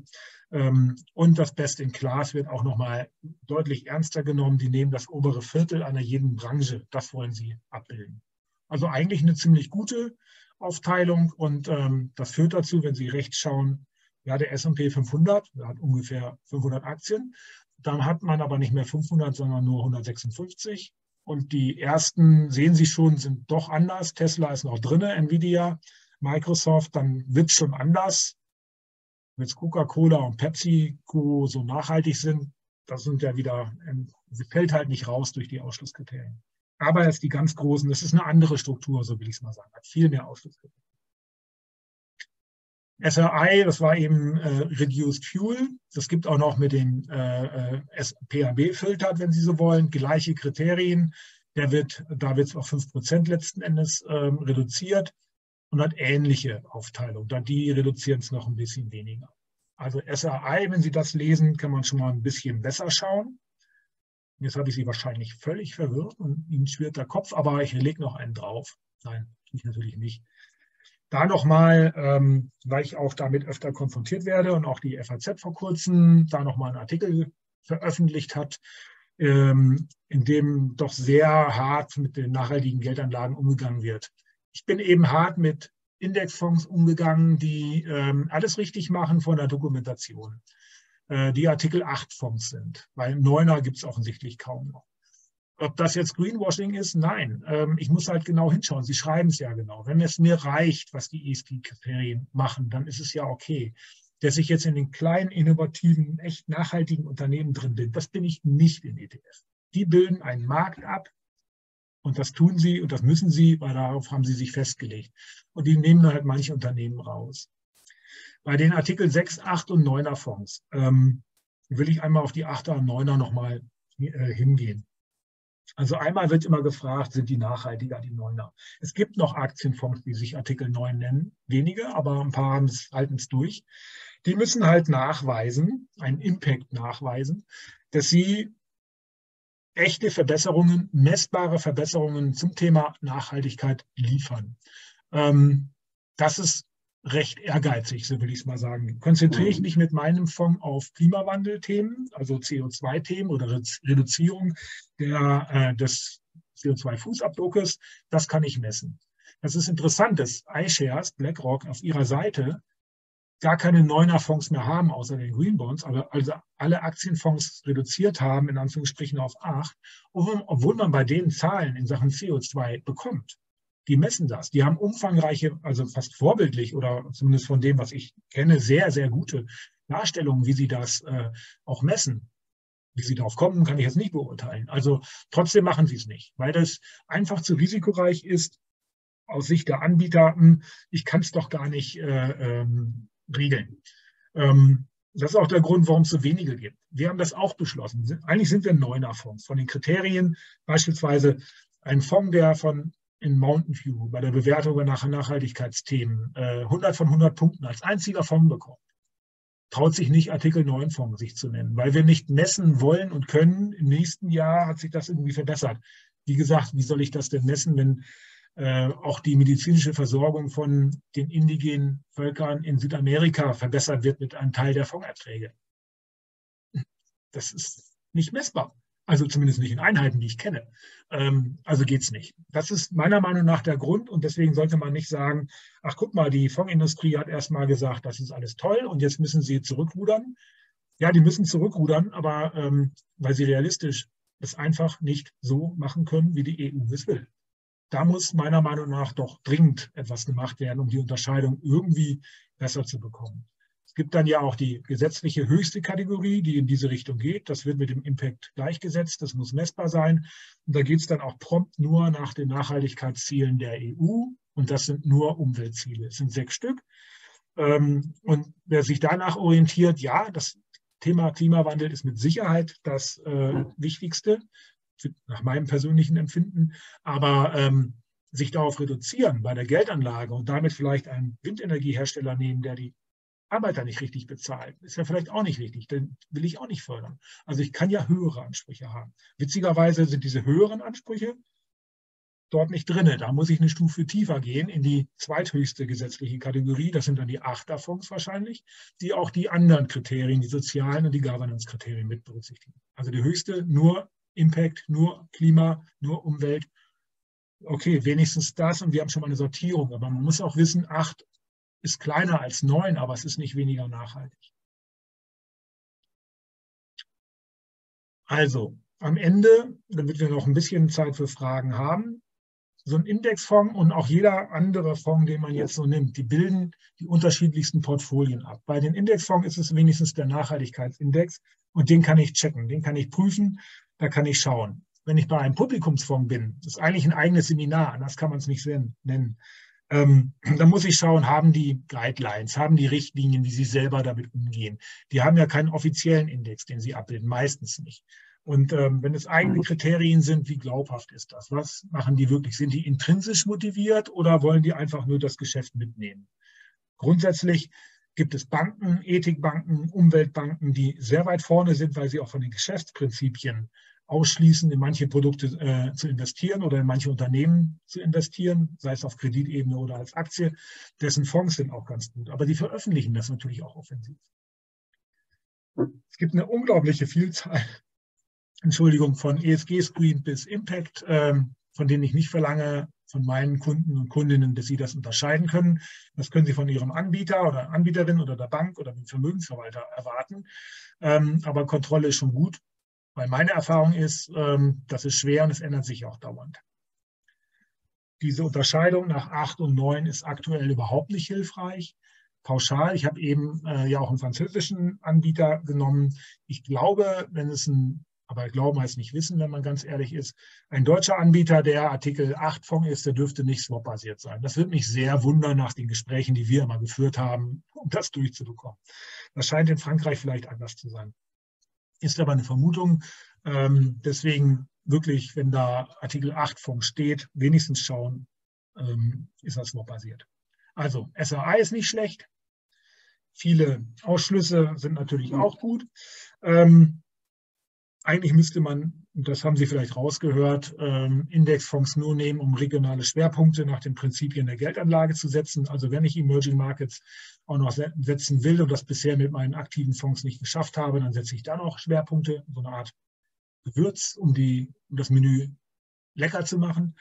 Ähm, und das Best in Class wird auch nochmal deutlich ernster genommen. Die nehmen das obere Viertel einer jeden Branche. Das wollen sie abbilden. Also eigentlich eine ziemlich gute Aufteilung und ähm, das führt dazu, wenn Sie rechts schauen, ja, der S&P 500 hat ungefähr 500 Aktien. Dann hat man aber nicht mehr 500, sondern nur 156. Und die ersten, sehen Sie schon, sind doch anders. Tesla ist noch drin, Nvidia, Microsoft, dann wird es schon anders wenn jetzt Coca-Cola und PepsiCo so nachhaltig sind, das sind ja wieder, ähm, fällt halt nicht raus durch die Ausschlusskriterien. Aber jetzt die ganz großen, das ist eine andere Struktur, so will ich es mal sagen, hat viel mehr Ausschlusskriterien. SRI, das war eben äh, Reduced Fuel. Das gibt auch noch mit dem äh, äh PAB-Filter, wenn Sie so wollen, gleiche Kriterien. Der wird, da wird es auf 5% letzten Endes ähm, reduziert und hat ähnliche Aufteilung. Da die reduzieren es noch ein bisschen weniger. Also SRI, wenn Sie das lesen, kann man schon mal ein bisschen besser schauen. Jetzt habe ich Sie wahrscheinlich völlig verwirrt und Ihnen schwirrt der Kopf, aber ich lege noch einen drauf. Nein, ich natürlich nicht. Da nochmal, ähm, weil ich auch damit öfter konfrontiert werde und auch die FAZ vor kurzem da nochmal einen Artikel veröffentlicht hat, ähm, in dem doch sehr hart mit den nachhaltigen Geldanlagen umgegangen wird ich bin eben hart mit Indexfonds umgegangen, die ähm, alles richtig machen von der Dokumentation, äh, die Artikel 8 Fonds sind, weil 9er gibt es offensichtlich kaum noch. Ob das jetzt Greenwashing ist? Nein. Ähm, ich muss halt genau hinschauen. Sie schreiben es ja genau. Wenn es mir reicht, was die ESG-Kriterien machen, dann ist es ja okay. Dass ich jetzt in den kleinen, innovativen, echt nachhaltigen Unternehmen drin bin, das bin ich nicht in ETF. Die bilden einen Markt ab, und das tun sie und das müssen sie, weil darauf haben sie sich festgelegt. Und die nehmen halt manche Unternehmen raus. Bei den Artikel 6, 8 und 9er Fonds ähm, will ich einmal auf die 8er und 9er nochmal äh, hingehen. Also einmal wird immer gefragt, sind die nachhaltiger, die Neuner? Es gibt noch Aktienfonds, die sich Artikel 9 nennen. Wenige, aber ein paar halten es durch. Die müssen halt nachweisen, einen Impact nachweisen, dass sie echte Verbesserungen, messbare Verbesserungen zum Thema Nachhaltigkeit liefern. Ähm, das ist recht ehrgeizig, so will ich es mal sagen. Konzentriere ich mhm. mich mit meinem Fonds auf Klimawandelthemen, also CO2-Themen oder Reduzierung der, äh, des CO2-Fußabdruckes, das kann ich messen. Das ist interessant, dass iShares, BlackRock, auf ihrer Seite gar keine Neuner-Fonds mehr haben, außer den Green Bonds, aber also alle Aktienfonds reduziert haben, in Anführungsstrichen auf acht, obwohl man bei denen Zahlen in Sachen CO2 bekommt die messen das. Die haben umfangreiche, also fast vorbildlich oder zumindest von dem, was ich kenne, sehr, sehr gute Darstellungen, wie sie das äh, auch messen. Wie sie darauf kommen, kann ich jetzt nicht beurteilen. Also trotzdem machen sie es nicht, weil das einfach zu risikoreich ist aus Sicht der Anbieter. Hm, ich kann es doch gar nicht äh, ähm, regeln. Ähm, das ist auch der Grund, warum es so wenige gibt. Wir haben das auch beschlossen. Eigentlich sind wir ein neuner Fonds. Von den Kriterien beispielsweise ein Fonds, der von in Mountain View bei der Bewertung nach Nachhaltigkeitsthemen äh, 100 von 100 Punkten als einziger Fonds bekommt. Traut sich nicht, Artikel 9 Fonds sich zu nennen, weil wir nicht messen wollen und können. Im nächsten Jahr hat sich das irgendwie verbessert. Wie gesagt, wie soll ich das denn messen, wenn äh, auch die medizinische Versorgung von den indigenen Völkern in Südamerika verbessert wird mit einem Teil der Fondserträge? Das ist nicht messbar. Also zumindest nicht in Einheiten, die ich kenne. Ähm, also geht's nicht. Das ist meiner Meinung nach der Grund und deswegen sollte man nicht sagen, ach guck mal, die Fondsindustrie hat erst mal gesagt, das ist alles toll und jetzt müssen sie zurückrudern. Ja, die müssen zurückrudern, aber ähm, weil sie realistisch es einfach nicht so machen können, wie die EU es will. Da muss meiner Meinung nach doch dringend etwas gemacht werden, um die Unterscheidung irgendwie besser zu bekommen. Es gibt dann ja auch die gesetzliche höchste Kategorie, die in diese Richtung geht. Das wird mit dem Impact gleichgesetzt. Das muss messbar sein. Und da geht es dann auch prompt nur nach den Nachhaltigkeitszielen der EU. Und das sind nur Umweltziele. Es sind sechs Stück. Ähm, und wer sich danach orientiert, ja, das Thema Klimawandel ist mit Sicherheit das äh, Wichtigste, nach meinem persönlichen Empfinden. Aber ähm, sich darauf reduzieren bei der Geldanlage und damit vielleicht einen Windenergiehersteller nehmen, der die Arbeiter nicht richtig bezahlt. Ist ja vielleicht auch nicht richtig, denn will ich auch nicht fördern. Also ich kann ja höhere Ansprüche haben. Witzigerweise sind diese höheren Ansprüche dort nicht drin. Da muss ich eine Stufe tiefer gehen in die zweithöchste gesetzliche Kategorie. Das sind dann die Achterfonds wahrscheinlich, die auch die anderen Kriterien, die sozialen und die Governance-Kriterien mit berücksichtigen. Also die höchste nur Impact, nur Klima, nur Umwelt. Okay, wenigstens das und wir haben schon mal eine Sortierung. Aber man muss auch wissen, acht ist kleiner als neun, aber es ist nicht weniger nachhaltig. Also, am Ende, damit wir noch ein bisschen Zeit für Fragen haben, so ein Indexfonds und auch jeder andere Fonds, den man jetzt so nimmt, die bilden die unterschiedlichsten Portfolien ab. Bei den Indexfonds ist es wenigstens der Nachhaltigkeitsindex und den kann ich checken, den kann ich prüfen, da kann ich schauen. Wenn ich bei einem Publikumsfonds bin, das ist eigentlich ein eigenes Seminar, anders kann man es nicht nennen, ähm, (clears throat) da muss ich schauen, haben die Guidelines, haben die Richtlinien, wie sie selber damit umgehen. Die haben ja keinen offiziellen Index, den sie abbilden, meistens nicht. Und ähm, wenn es eigene Kriterien sind, wie glaubhaft ist das? Was machen die wirklich? Sind die intrinsisch motiviert oder wollen die einfach nur das Geschäft mitnehmen? Grundsätzlich gibt es Banken, Ethikbanken, Umweltbanken, die sehr weit vorne sind, weil sie auch von den Geschäftsprinzipien ausschließen, in manche Produkte äh, zu investieren oder in manche Unternehmen zu investieren, sei es auf Kreditebene oder als Aktie. Dessen Fonds sind auch ganz gut, aber die veröffentlichen das natürlich auch offensiv. Es gibt eine unglaubliche Vielzahl, Entschuldigung, von ESG-Screen bis Impact, ähm, von denen ich nicht verlange, von meinen Kunden und Kundinnen, dass sie das unterscheiden können. Das können sie von ihrem Anbieter oder Anbieterin oder der Bank oder dem Vermögensverwalter erwarten. Ähm, aber Kontrolle ist schon gut, weil meine Erfahrung ist, ähm, das ist schwer und es ändert sich auch dauernd. Diese Unterscheidung nach 8 und 9 ist aktuell überhaupt nicht hilfreich. Pauschal, ich habe eben äh, ja auch einen französischen Anbieter genommen. Ich glaube, wenn es ein aber glauben heißt nicht wissen, wenn man ganz ehrlich ist. Ein deutscher Anbieter, der Artikel 8 Fonds ist, der dürfte nicht swap-basiert sein. Das würde mich sehr wundern nach den Gesprächen, die wir immer geführt haben, um das durchzubekommen. Das scheint in Frankreich vielleicht anders zu sein. Ist aber eine Vermutung. Ähm, deswegen wirklich, wenn da Artikel 8 Fonds steht, wenigstens schauen, ähm, ist das swap-basiert. Also SRI ist nicht schlecht. Viele Ausschlüsse sind natürlich auch gut. Ähm, eigentlich müsste man, das haben Sie vielleicht rausgehört, ähm, Indexfonds nur nehmen, um regionale Schwerpunkte nach den Prinzipien der Geldanlage zu setzen. Also wenn ich Emerging Markets auch noch setzen will und das bisher mit meinen aktiven Fonds nicht geschafft habe, dann setze ich da noch Schwerpunkte, so eine Art Gewürz, um, die, um das Menü lecker zu machen.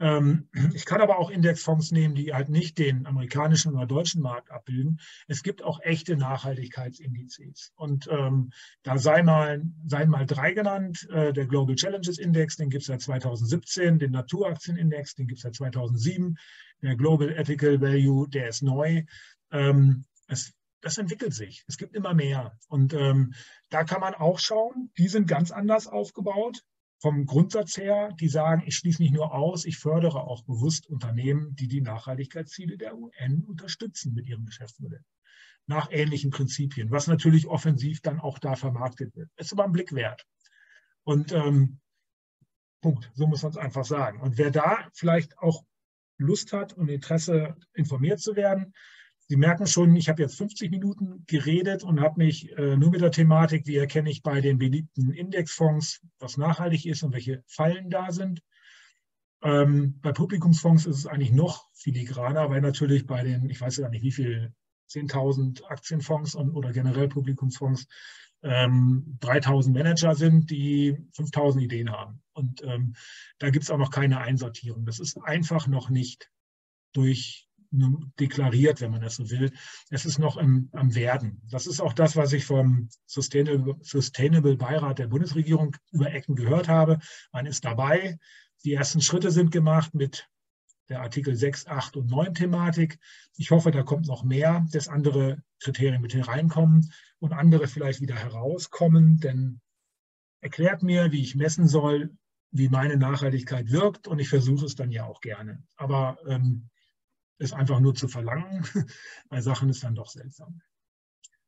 Ähm, (clears throat) ich kann aber auch Indexfonds nehmen, die halt nicht den amerikanischen oder deutschen Markt abbilden. Es gibt auch echte Nachhaltigkeitsindizes. Und ähm, da sei mal, seien mal drei genannt. Äh, der Global Challenges Index, den gibt es seit 2017. Den Naturaktienindex, den gibt es seit 2007. Der Global Ethical Value, der ist neu. Ähm, es, das entwickelt sich. Es gibt immer mehr. Und ähm, da kann man auch schauen, die sind ganz anders aufgebaut vom Grundsatz her, die sagen, ich schließe nicht nur aus, ich fördere auch bewusst Unternehmen, die die Nachhaltigkeitsziele der UN unterstützen mit ihrem Geschäftsmodell. Nach ähnlichen Prinzipien, was natürlich offensiv dann auch da vermarktet wird. Ist aber ein Blick wert. Und ähm, Punkt, so muss man es einfach sagen. Und wer da vielleicht auch Lust hat und Interesse, informiert zu werden, Sie merken schon, ich habe jetzt 50 Minuten geredet und habe mich äh, nur mit der Thematik, wie erkenne ich bei den beliebten Indexfonds, was nachhaltig ist und welche Fallen da sind. Ähm, bei Publikumsfonds ist es eigentlich noch filigraner, weil natürlich bei den, ich weiß ja nicht wie viel, 10.000 Aktienfonds und, oder generell Publikumsfonds ähm, 3.000 Manager sind, die 5.000 Ideen haben. Und ähm, da gibt es auch noch keine Einsortierung. Das ist einfach noch nicht durch deklariert, wenn man das so will. Es ist noch im, am Werden. Das ist auch das, was ich vom Sustainable, Sustainable Beirat der Bundesregierung über Ecken gehört habe. Man ist dabei. Die ersten Schritte sind gemacht mit der Artikel 6, 8 und 9 Thematik. Ich hoffe, da kommt noch mehr, dass andere Kriterien mit hereinkommen und andere vielleicht wieder herauskommen, denn erklärt mir, wie ich messen soll, wie meine Nachhaltigkeit wirkt und ich versuche es dann ja auch gerne. Aber ähm, es einfach nur zu verlangen. (laughs) Bei Sachen ist dann doch seltsam.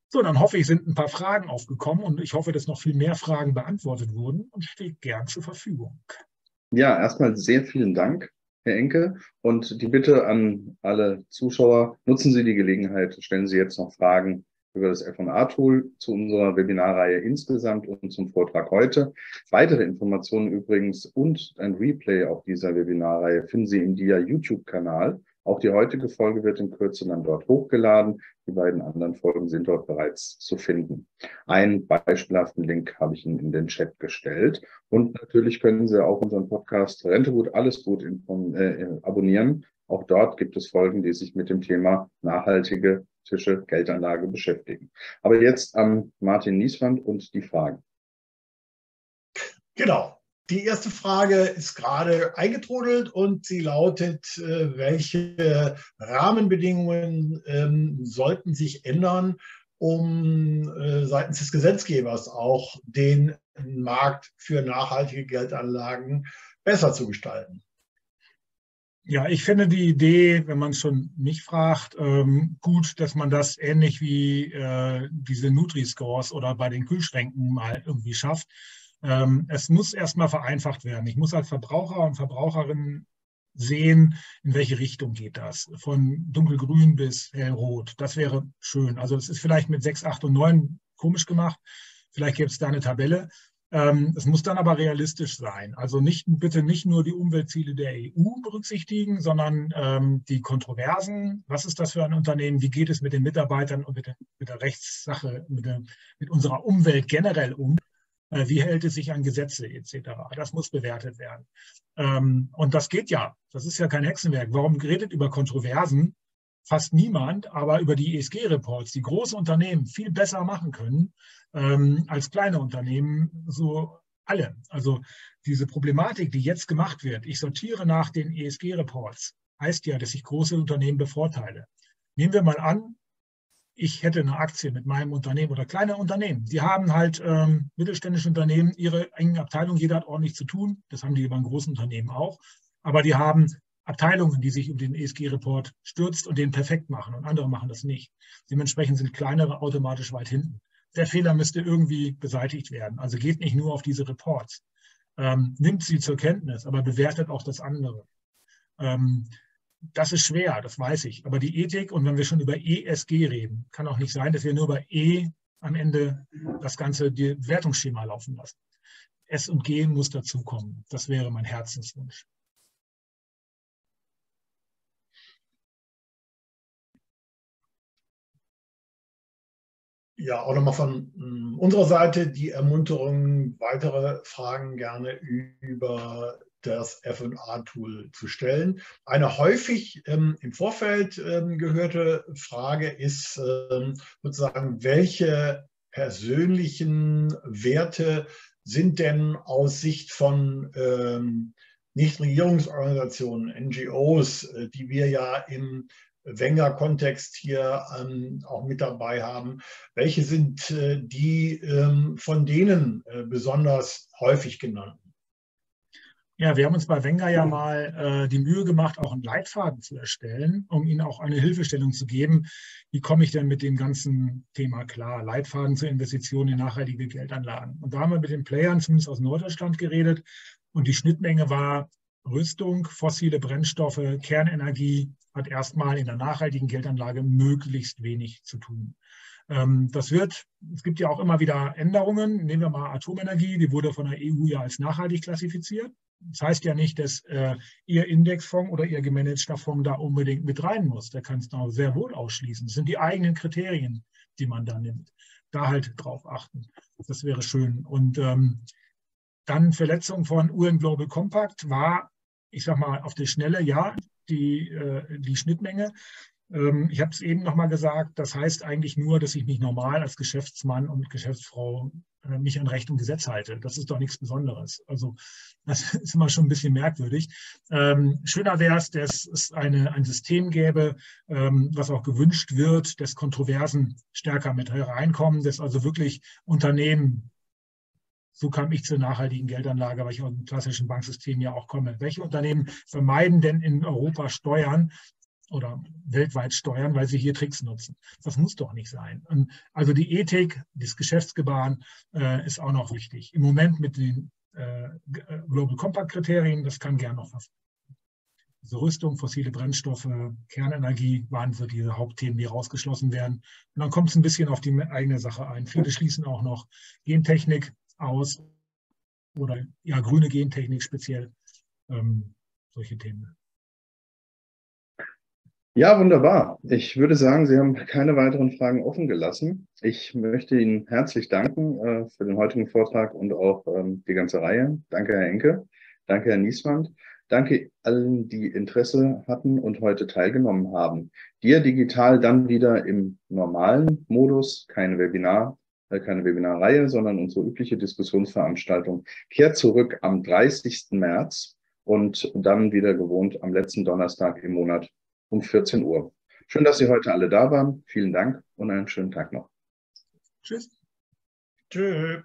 So, dann hoffe ich, sind ein paar Fragen aufgekommen und ich hoffe, dass noch viel mehr Fragen beantwortet wurden und stehe gern zur Verfügung. Ja, erstmal sehr vielen Dank, Herr Enke. Und die Bitte an alle Zuschauer, nutzen Sie die Gelegenheit, stellen Sie jetzt noch Fragen über das F&A-Tool zu unserer Webinarreihe insgesamt und zum Vortrag heute. Weitere Informationen übrigens und ein Replay auf dieser Webinarreihe finden Sie im DIA YouTube-Kanal. Auch die heutige Folge wird in Kürze dann dort hochgeladen. Die beiden anderen Folgen sind dort bereits zu finden. Einen beispielhaften Link habe ich Ihnen in den Chat gestellt. Und natürlich können Sie auch unseren Podcast Rente gut, alles gut äh, abonnieren. Auch dort gibt es Folgen, die sich mit dem Thema nachhaltige Tische Geldanlage beschäftigen. Aber jetzt an Martin Nieswand und die Fragen. Genau. Die erste Frage ist gerade eingetrudelt und sie lautet, äh, welche Rahmenbedingungen ähm, sollten sich ändern, um äh, seitens des Gesetzgebers auch den Markt für nachhaltige Geldanlagen besser zu gestalten? Ja, ich finde die Idee, wenn man schon mich fragt, ähm, gut, dass man das ähnlich wie äh, diese Nutri-Scores oder bei den Kühlschränken mal irgendwie schafft. Ähm, es muss erstmal vereinfacht werden. Ich muss als Verbraucher und Verbraucherin sehen, in welche Richtung geht das. Von dunkelgrün bis hellrot. Das wäre schön. Also es ist vielleicht mit 6, 8 und 9 komisch gemacht. Vielleicht gibt es da eine Tabelle. Ähm, es muss dann aber realistisch sein. Also nicht, bitte nicht nur die Umweltziele der EU berücksichtigen, sondern ähm, die Kontroversen. Was ist das für ein Unternehmen? Wie geht es mit den Mitarbeitern und mit der, mit der Rechtssache, mit, der, mit unserer Umwelt generell um? Äh, wie hält es sich an Gesetze etc.? Das muss bewertet werden. Ähm, und das geht ja. Das ist ja kein Hexenwerk. Warum redet über Kontroversen? Fast niemand, aber über die ESG-Reports, die große Unternehmen viel besser machen können ähm, als kleine Unternehmen, so alle. Also diese Problematik, die jetzt gemacht wird, ich sortiere nach den ESG-Reports, heißt ja, dass ich große Unternehmen bevorteile. Nehmen wir mal an, ich hätte eine Aktie mit meinem Unternehmen oder kleine Unternehmen. Die haben halt ähm, mittelständische Unternehmen ihre engen Abteilungen, jeder hat ordentlich zu tun. Das haben die beim großen Unternehmen auch. Aber die haben Abteilungen, die sich um den ESG-Report stürzt und den perfekt machen und andere machen das nicht. Dementsprechend sind kleinere automatisch weit hinten. Der Fehler müsste irgendwie beseitigt werden. Also geht nicht nur auf diese Reports. Ähm, nimmt sie zur Kenntnis, aber bewertet auch das andere. Ähm, das ist schwer, das weiß ich. Aber die Ethik, und wenn wir schon über ESG reden, kann auch nicht sein, dass wir nur bei E am Ende das ganze die Wertungsschema laufen lassen. S und G muss dazukommen. Das wäre mein Herzenswunsch. Ja, auch nochmal von mm, unserer Seite die Ermunterung, weitere Fragen gerne über das FA-Tool zu stellen. Eine häufig ähm, im Vorfeld ähm, gehörte Frage ist ähm, sozusagen, welche persönlichen Werte sind denn aus Sicht von ähm, Nichtregierungsorganisationen, NGOs, äh, die wir ja im Wenger-Kontext hier ähm, auch mit dabei haben. Welche sind äh, die ähm, von denen äh, besonders häufig genannt? Ja, wir haben uns bei Wenger ja mal äh, die Mühe gemacht, auch einen Leitfaden zu erstellen, um Ihnen auch eine Hilfestellung zu geben. Wie komme ich denn mit dem ganzen Thema klar? Leitfaden zur Investition in nachhaltige Geldanlagen. Und da haben wir mit den Playern zumindest aus Norddeutschland geredet. Und die Schnittmenge war Rüstung, fossile Brennstoffe, Kernenergie hat erstmal in der nachhaltigen Geldanlage möglichst wenig zu tun. Ähm, das wird, es gibt ja auch immer wieder Änderungen. Nehmen wir mal Atomenergie, die wurde von der EU ja als nachhaltig klassifiziert. Das heißt ja nicht, dass äh, Ihr Indexfonds oder Ihr gemanagter Fonds da unbedingt mit rein muss. Der kann es da sehr wohl ausschließen. Das sind die eigenen Kriterien, die man da nimmt. Da halt drauf achten. Das wäre schön. Und ähm, dann Verletzung von UN Global Compact war, ich sag mal, auf die Schnelle, ja, die, äh, die Schnittmenge. Ähm, ich habe es eben nochmal gesagt, das heißt eigentlich nur, dass ich mich normal als Geschäftsmann und Geschäftsfrau äh, mich an Recht und Gesetz halte. Das ist doch nichts Besonderes. Also das (laughs) ist immer schon ein bisschen merkwürdig. Ähm, schöner wäre es, dass es eine, ein System gäbe, ähm, was auch gewünscht wird, dass Kontroversen stärker mit hereinkommen, dass also wirklich Unternehmen so kam ich zur nachhaltigen Geldanlage, weil ich aus dem klassischen Banksystem ja auch komme. Welche Unternehmen vermeiden denn in Europa Steuern, oder weltweit steuern, weil sie hier Tricks nutzen. Das muss doch nicht sein. Also die Ethik, das Geschäftsgebaren äh, ist auch noch wichtig. Im Moment mit den äh, Global Compact Kriterien, das kann gern noch was. Also Rüstung, fossile Brennstoffe, Kernenergie waren so diese Hauptthemen, die rausgeschlossen werden. Und dann kommt es ein bisschen auf die eigene Sache ein. Viele schließen auch noch Gentechnik aus oder ja grüne Gentechnik speziell. Ähm, solche Themen. Ja, wunderbar. Ich würde sagen, Sie haben keine weiteren Fragen offen gelassen. Ich möchte Ihnen herzlich danken äh, für den heutigen Vortrag und auch ähm, die ganze Reihe. Danke, Herr Enke. Danke, Herr Nieswand. Danke allen, die Interesse hatten und heute teilgenommen haben. Dir digital dann wieder im normalen Modus, keine Webinar, äh, keine Webinarreihe, sondern unsere übliche Diskussionsveranstaltung kehrt zurück am 30. März und dann wieder gewohnt am letzten Donnerstag im Monat um 14 Uhr. Schön, dass Sie heute alle da waren. Vielen Dank und einen schönen Tag noch. Tschüss. Tschüss.